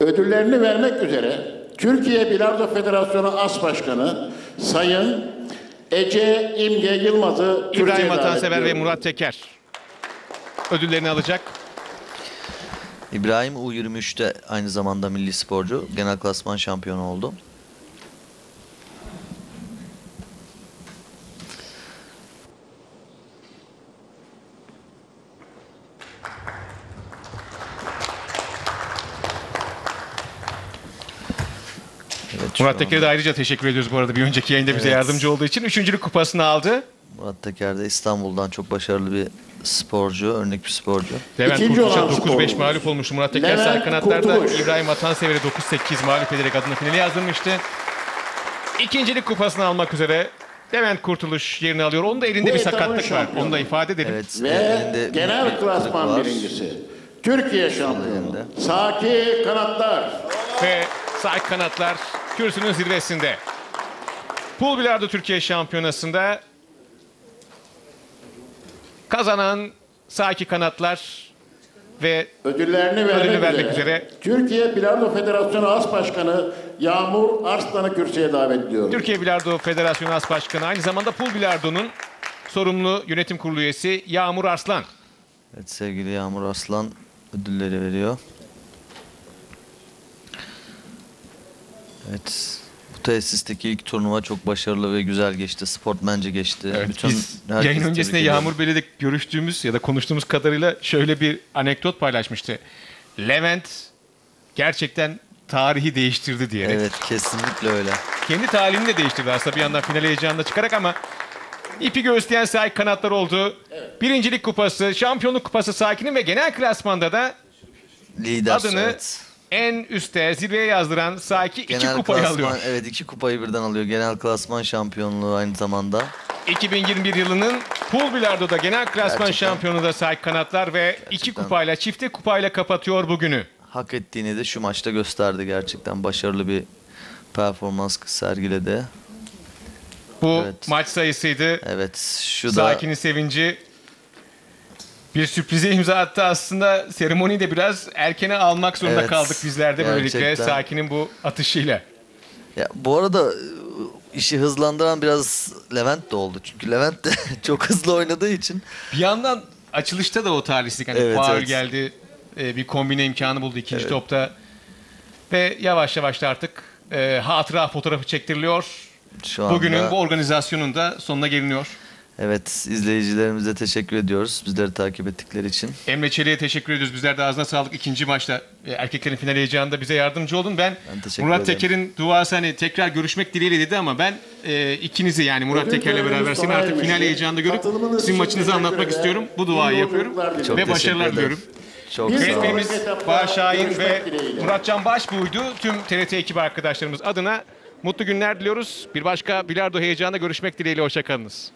Ödüllerini vermek üzere Türkiye Bilardo Federasyonu As Başkanı Sayın Ece İmge Yılmaz'ı İbrahim Vatansever ve. Murat Teker ödüllerini alacak. İbrahim U23'te aynı zamanda milli sporcu. Genel klasman şampiyonu oldu. Murat Teker'e de ayrıca teşekkür ediyoruz bu arada bir önceki yayında bize Evet. yardımcı olduğu için. Üçüncülük kupasını aldı. Murat Teker de İstanbul'dan çok başarılı bir sporcu, örnek bir sporcu. Levent İkinci Kurtuluş'a olan 9-5 sporcumuz. mağlup olmuştu. Murat Teker Levent sağ kanatlarda Kurtuluş. İbrahim Vatansever'i 9-8 mağlup ederek adını finale yazdırmıştı. İkincilik kupasını almak üzere Levent Kurtuluş yerini alıyor. Onun da elinde Bu bir etabın sakatlık var. şampiyonu. Onu da ifade edelim. Evet, Ve elinde bir genel kırıklık klasman var. birincisi. Türkiye şampiyonu elinde. Saki Kanatlar. Ve sağ kanatlar kürsünün zirvesinde. Pool Bilardo Türkiye Şampiyonası'nda kazanan Saki kanatlar ve Ödüllerini vermek, Ödülünü vermek üzere, üzere. Türkiye Bilardo Federasyonu As Başkanı Yağmur Arslan'ı kürsüye davet ediyorum. Türkiye Bilardo Federasyonu As Başkanı aynı zamanda Pool Bilardo'nun sorumlu yönetim kurulu üyesi Yağmur Arslan. Evet sevgili Yağmur Aslan ödülleri veriyor. Evet. Bu tesisteki ilk turnuva çok başarılı ve güzel geçti. Sportmence geçti. Evet, Bütün biz yayın öncesinde. Yağmur Bey'le görüştüğümüz ya da konuştuğumuz kadarıyla şöyle bir anekdot paylaşmıştı. Levent gerçekten tarihi değiştirdi diyerek. Evet kesinlikle öyle. Kendi talihini de değiştirdi aslında bir yandan final heyecanına çıkarak ama ipi göğüsleyen sahip kanatlar oldu. Birincilik kupası, şampiyonluk kupası sakinin ve genel klasmanda da Lider adını evet. En üste zirveye yazdıran Saki iki Genel kupayı klasman, alıyor. evet iki kupayı birden alıyor. Genel klasman şampiyonluğu aynı zamanda. 2021 yılının Pool Bilardo'da genel klasman Gerçekten. şampiyonu da Saki kanatlar ve iki Gerçekten. kupayla çifte kupayla kapatıyor bugünü. Hak ettiğini de şu maçta gösterdi gerçekten. Başarılı bir performans sergiledi. Bu Evet. maç sayısıydı. Evet şu da Sakin'in sevinci bir sürprize imza attı aslında. Seremoniyi de biraz erkene almak zorunda Evet, kaldık bizler de böylelikle gerçekten. Sakin'in bu atışıyla. Ya bu arada ıı, işi hızlandıran biraz Levent de oldu. Çünkü Levent de çok hızlı oynadığı için Bir yandan açılışta da o talihsizlik. Hani Evet, faul evet. geldi. e, bir kombine imkanı buldu ikinci topta. Ve yavaş yavaş da artık e, hatıra fotoğrafı çektiriliyor. şu anda Bugünün bu organizasyonun da sonuna geliniyor. Evet izleyicilerimize teşekkür ediyoruz. Bizleri takip ettikleri için. Emre Çelik'e teşekkür ediyoruz. Bizler de ağzına sağlık. İkinci maçta e, erkeklerin final heyecanında bize yardımcı oldun. Ben, Ben Murat ederim. Teker'in duası hani tekrar görüşmek dileğiyle dedi ama ben e, ikinizi yani Murat Teker'le beraber seni artık final heyecanında görüp sizin maçınızı anlatmak istiyorum. Bu duayı yapıyorum. Çok Ve başarılar diliyorum. Çok olun. Yönetmenimiz Bahar Şahin ve dileğiyle. Muratcan Başbuğ'ydu. Tüm TRT ekibi arkadaşlarımız adına mutlu günler diliyoruz. Bir başka bilardo heyecanında görüşmek dileğiyle. Hoşçakalınız.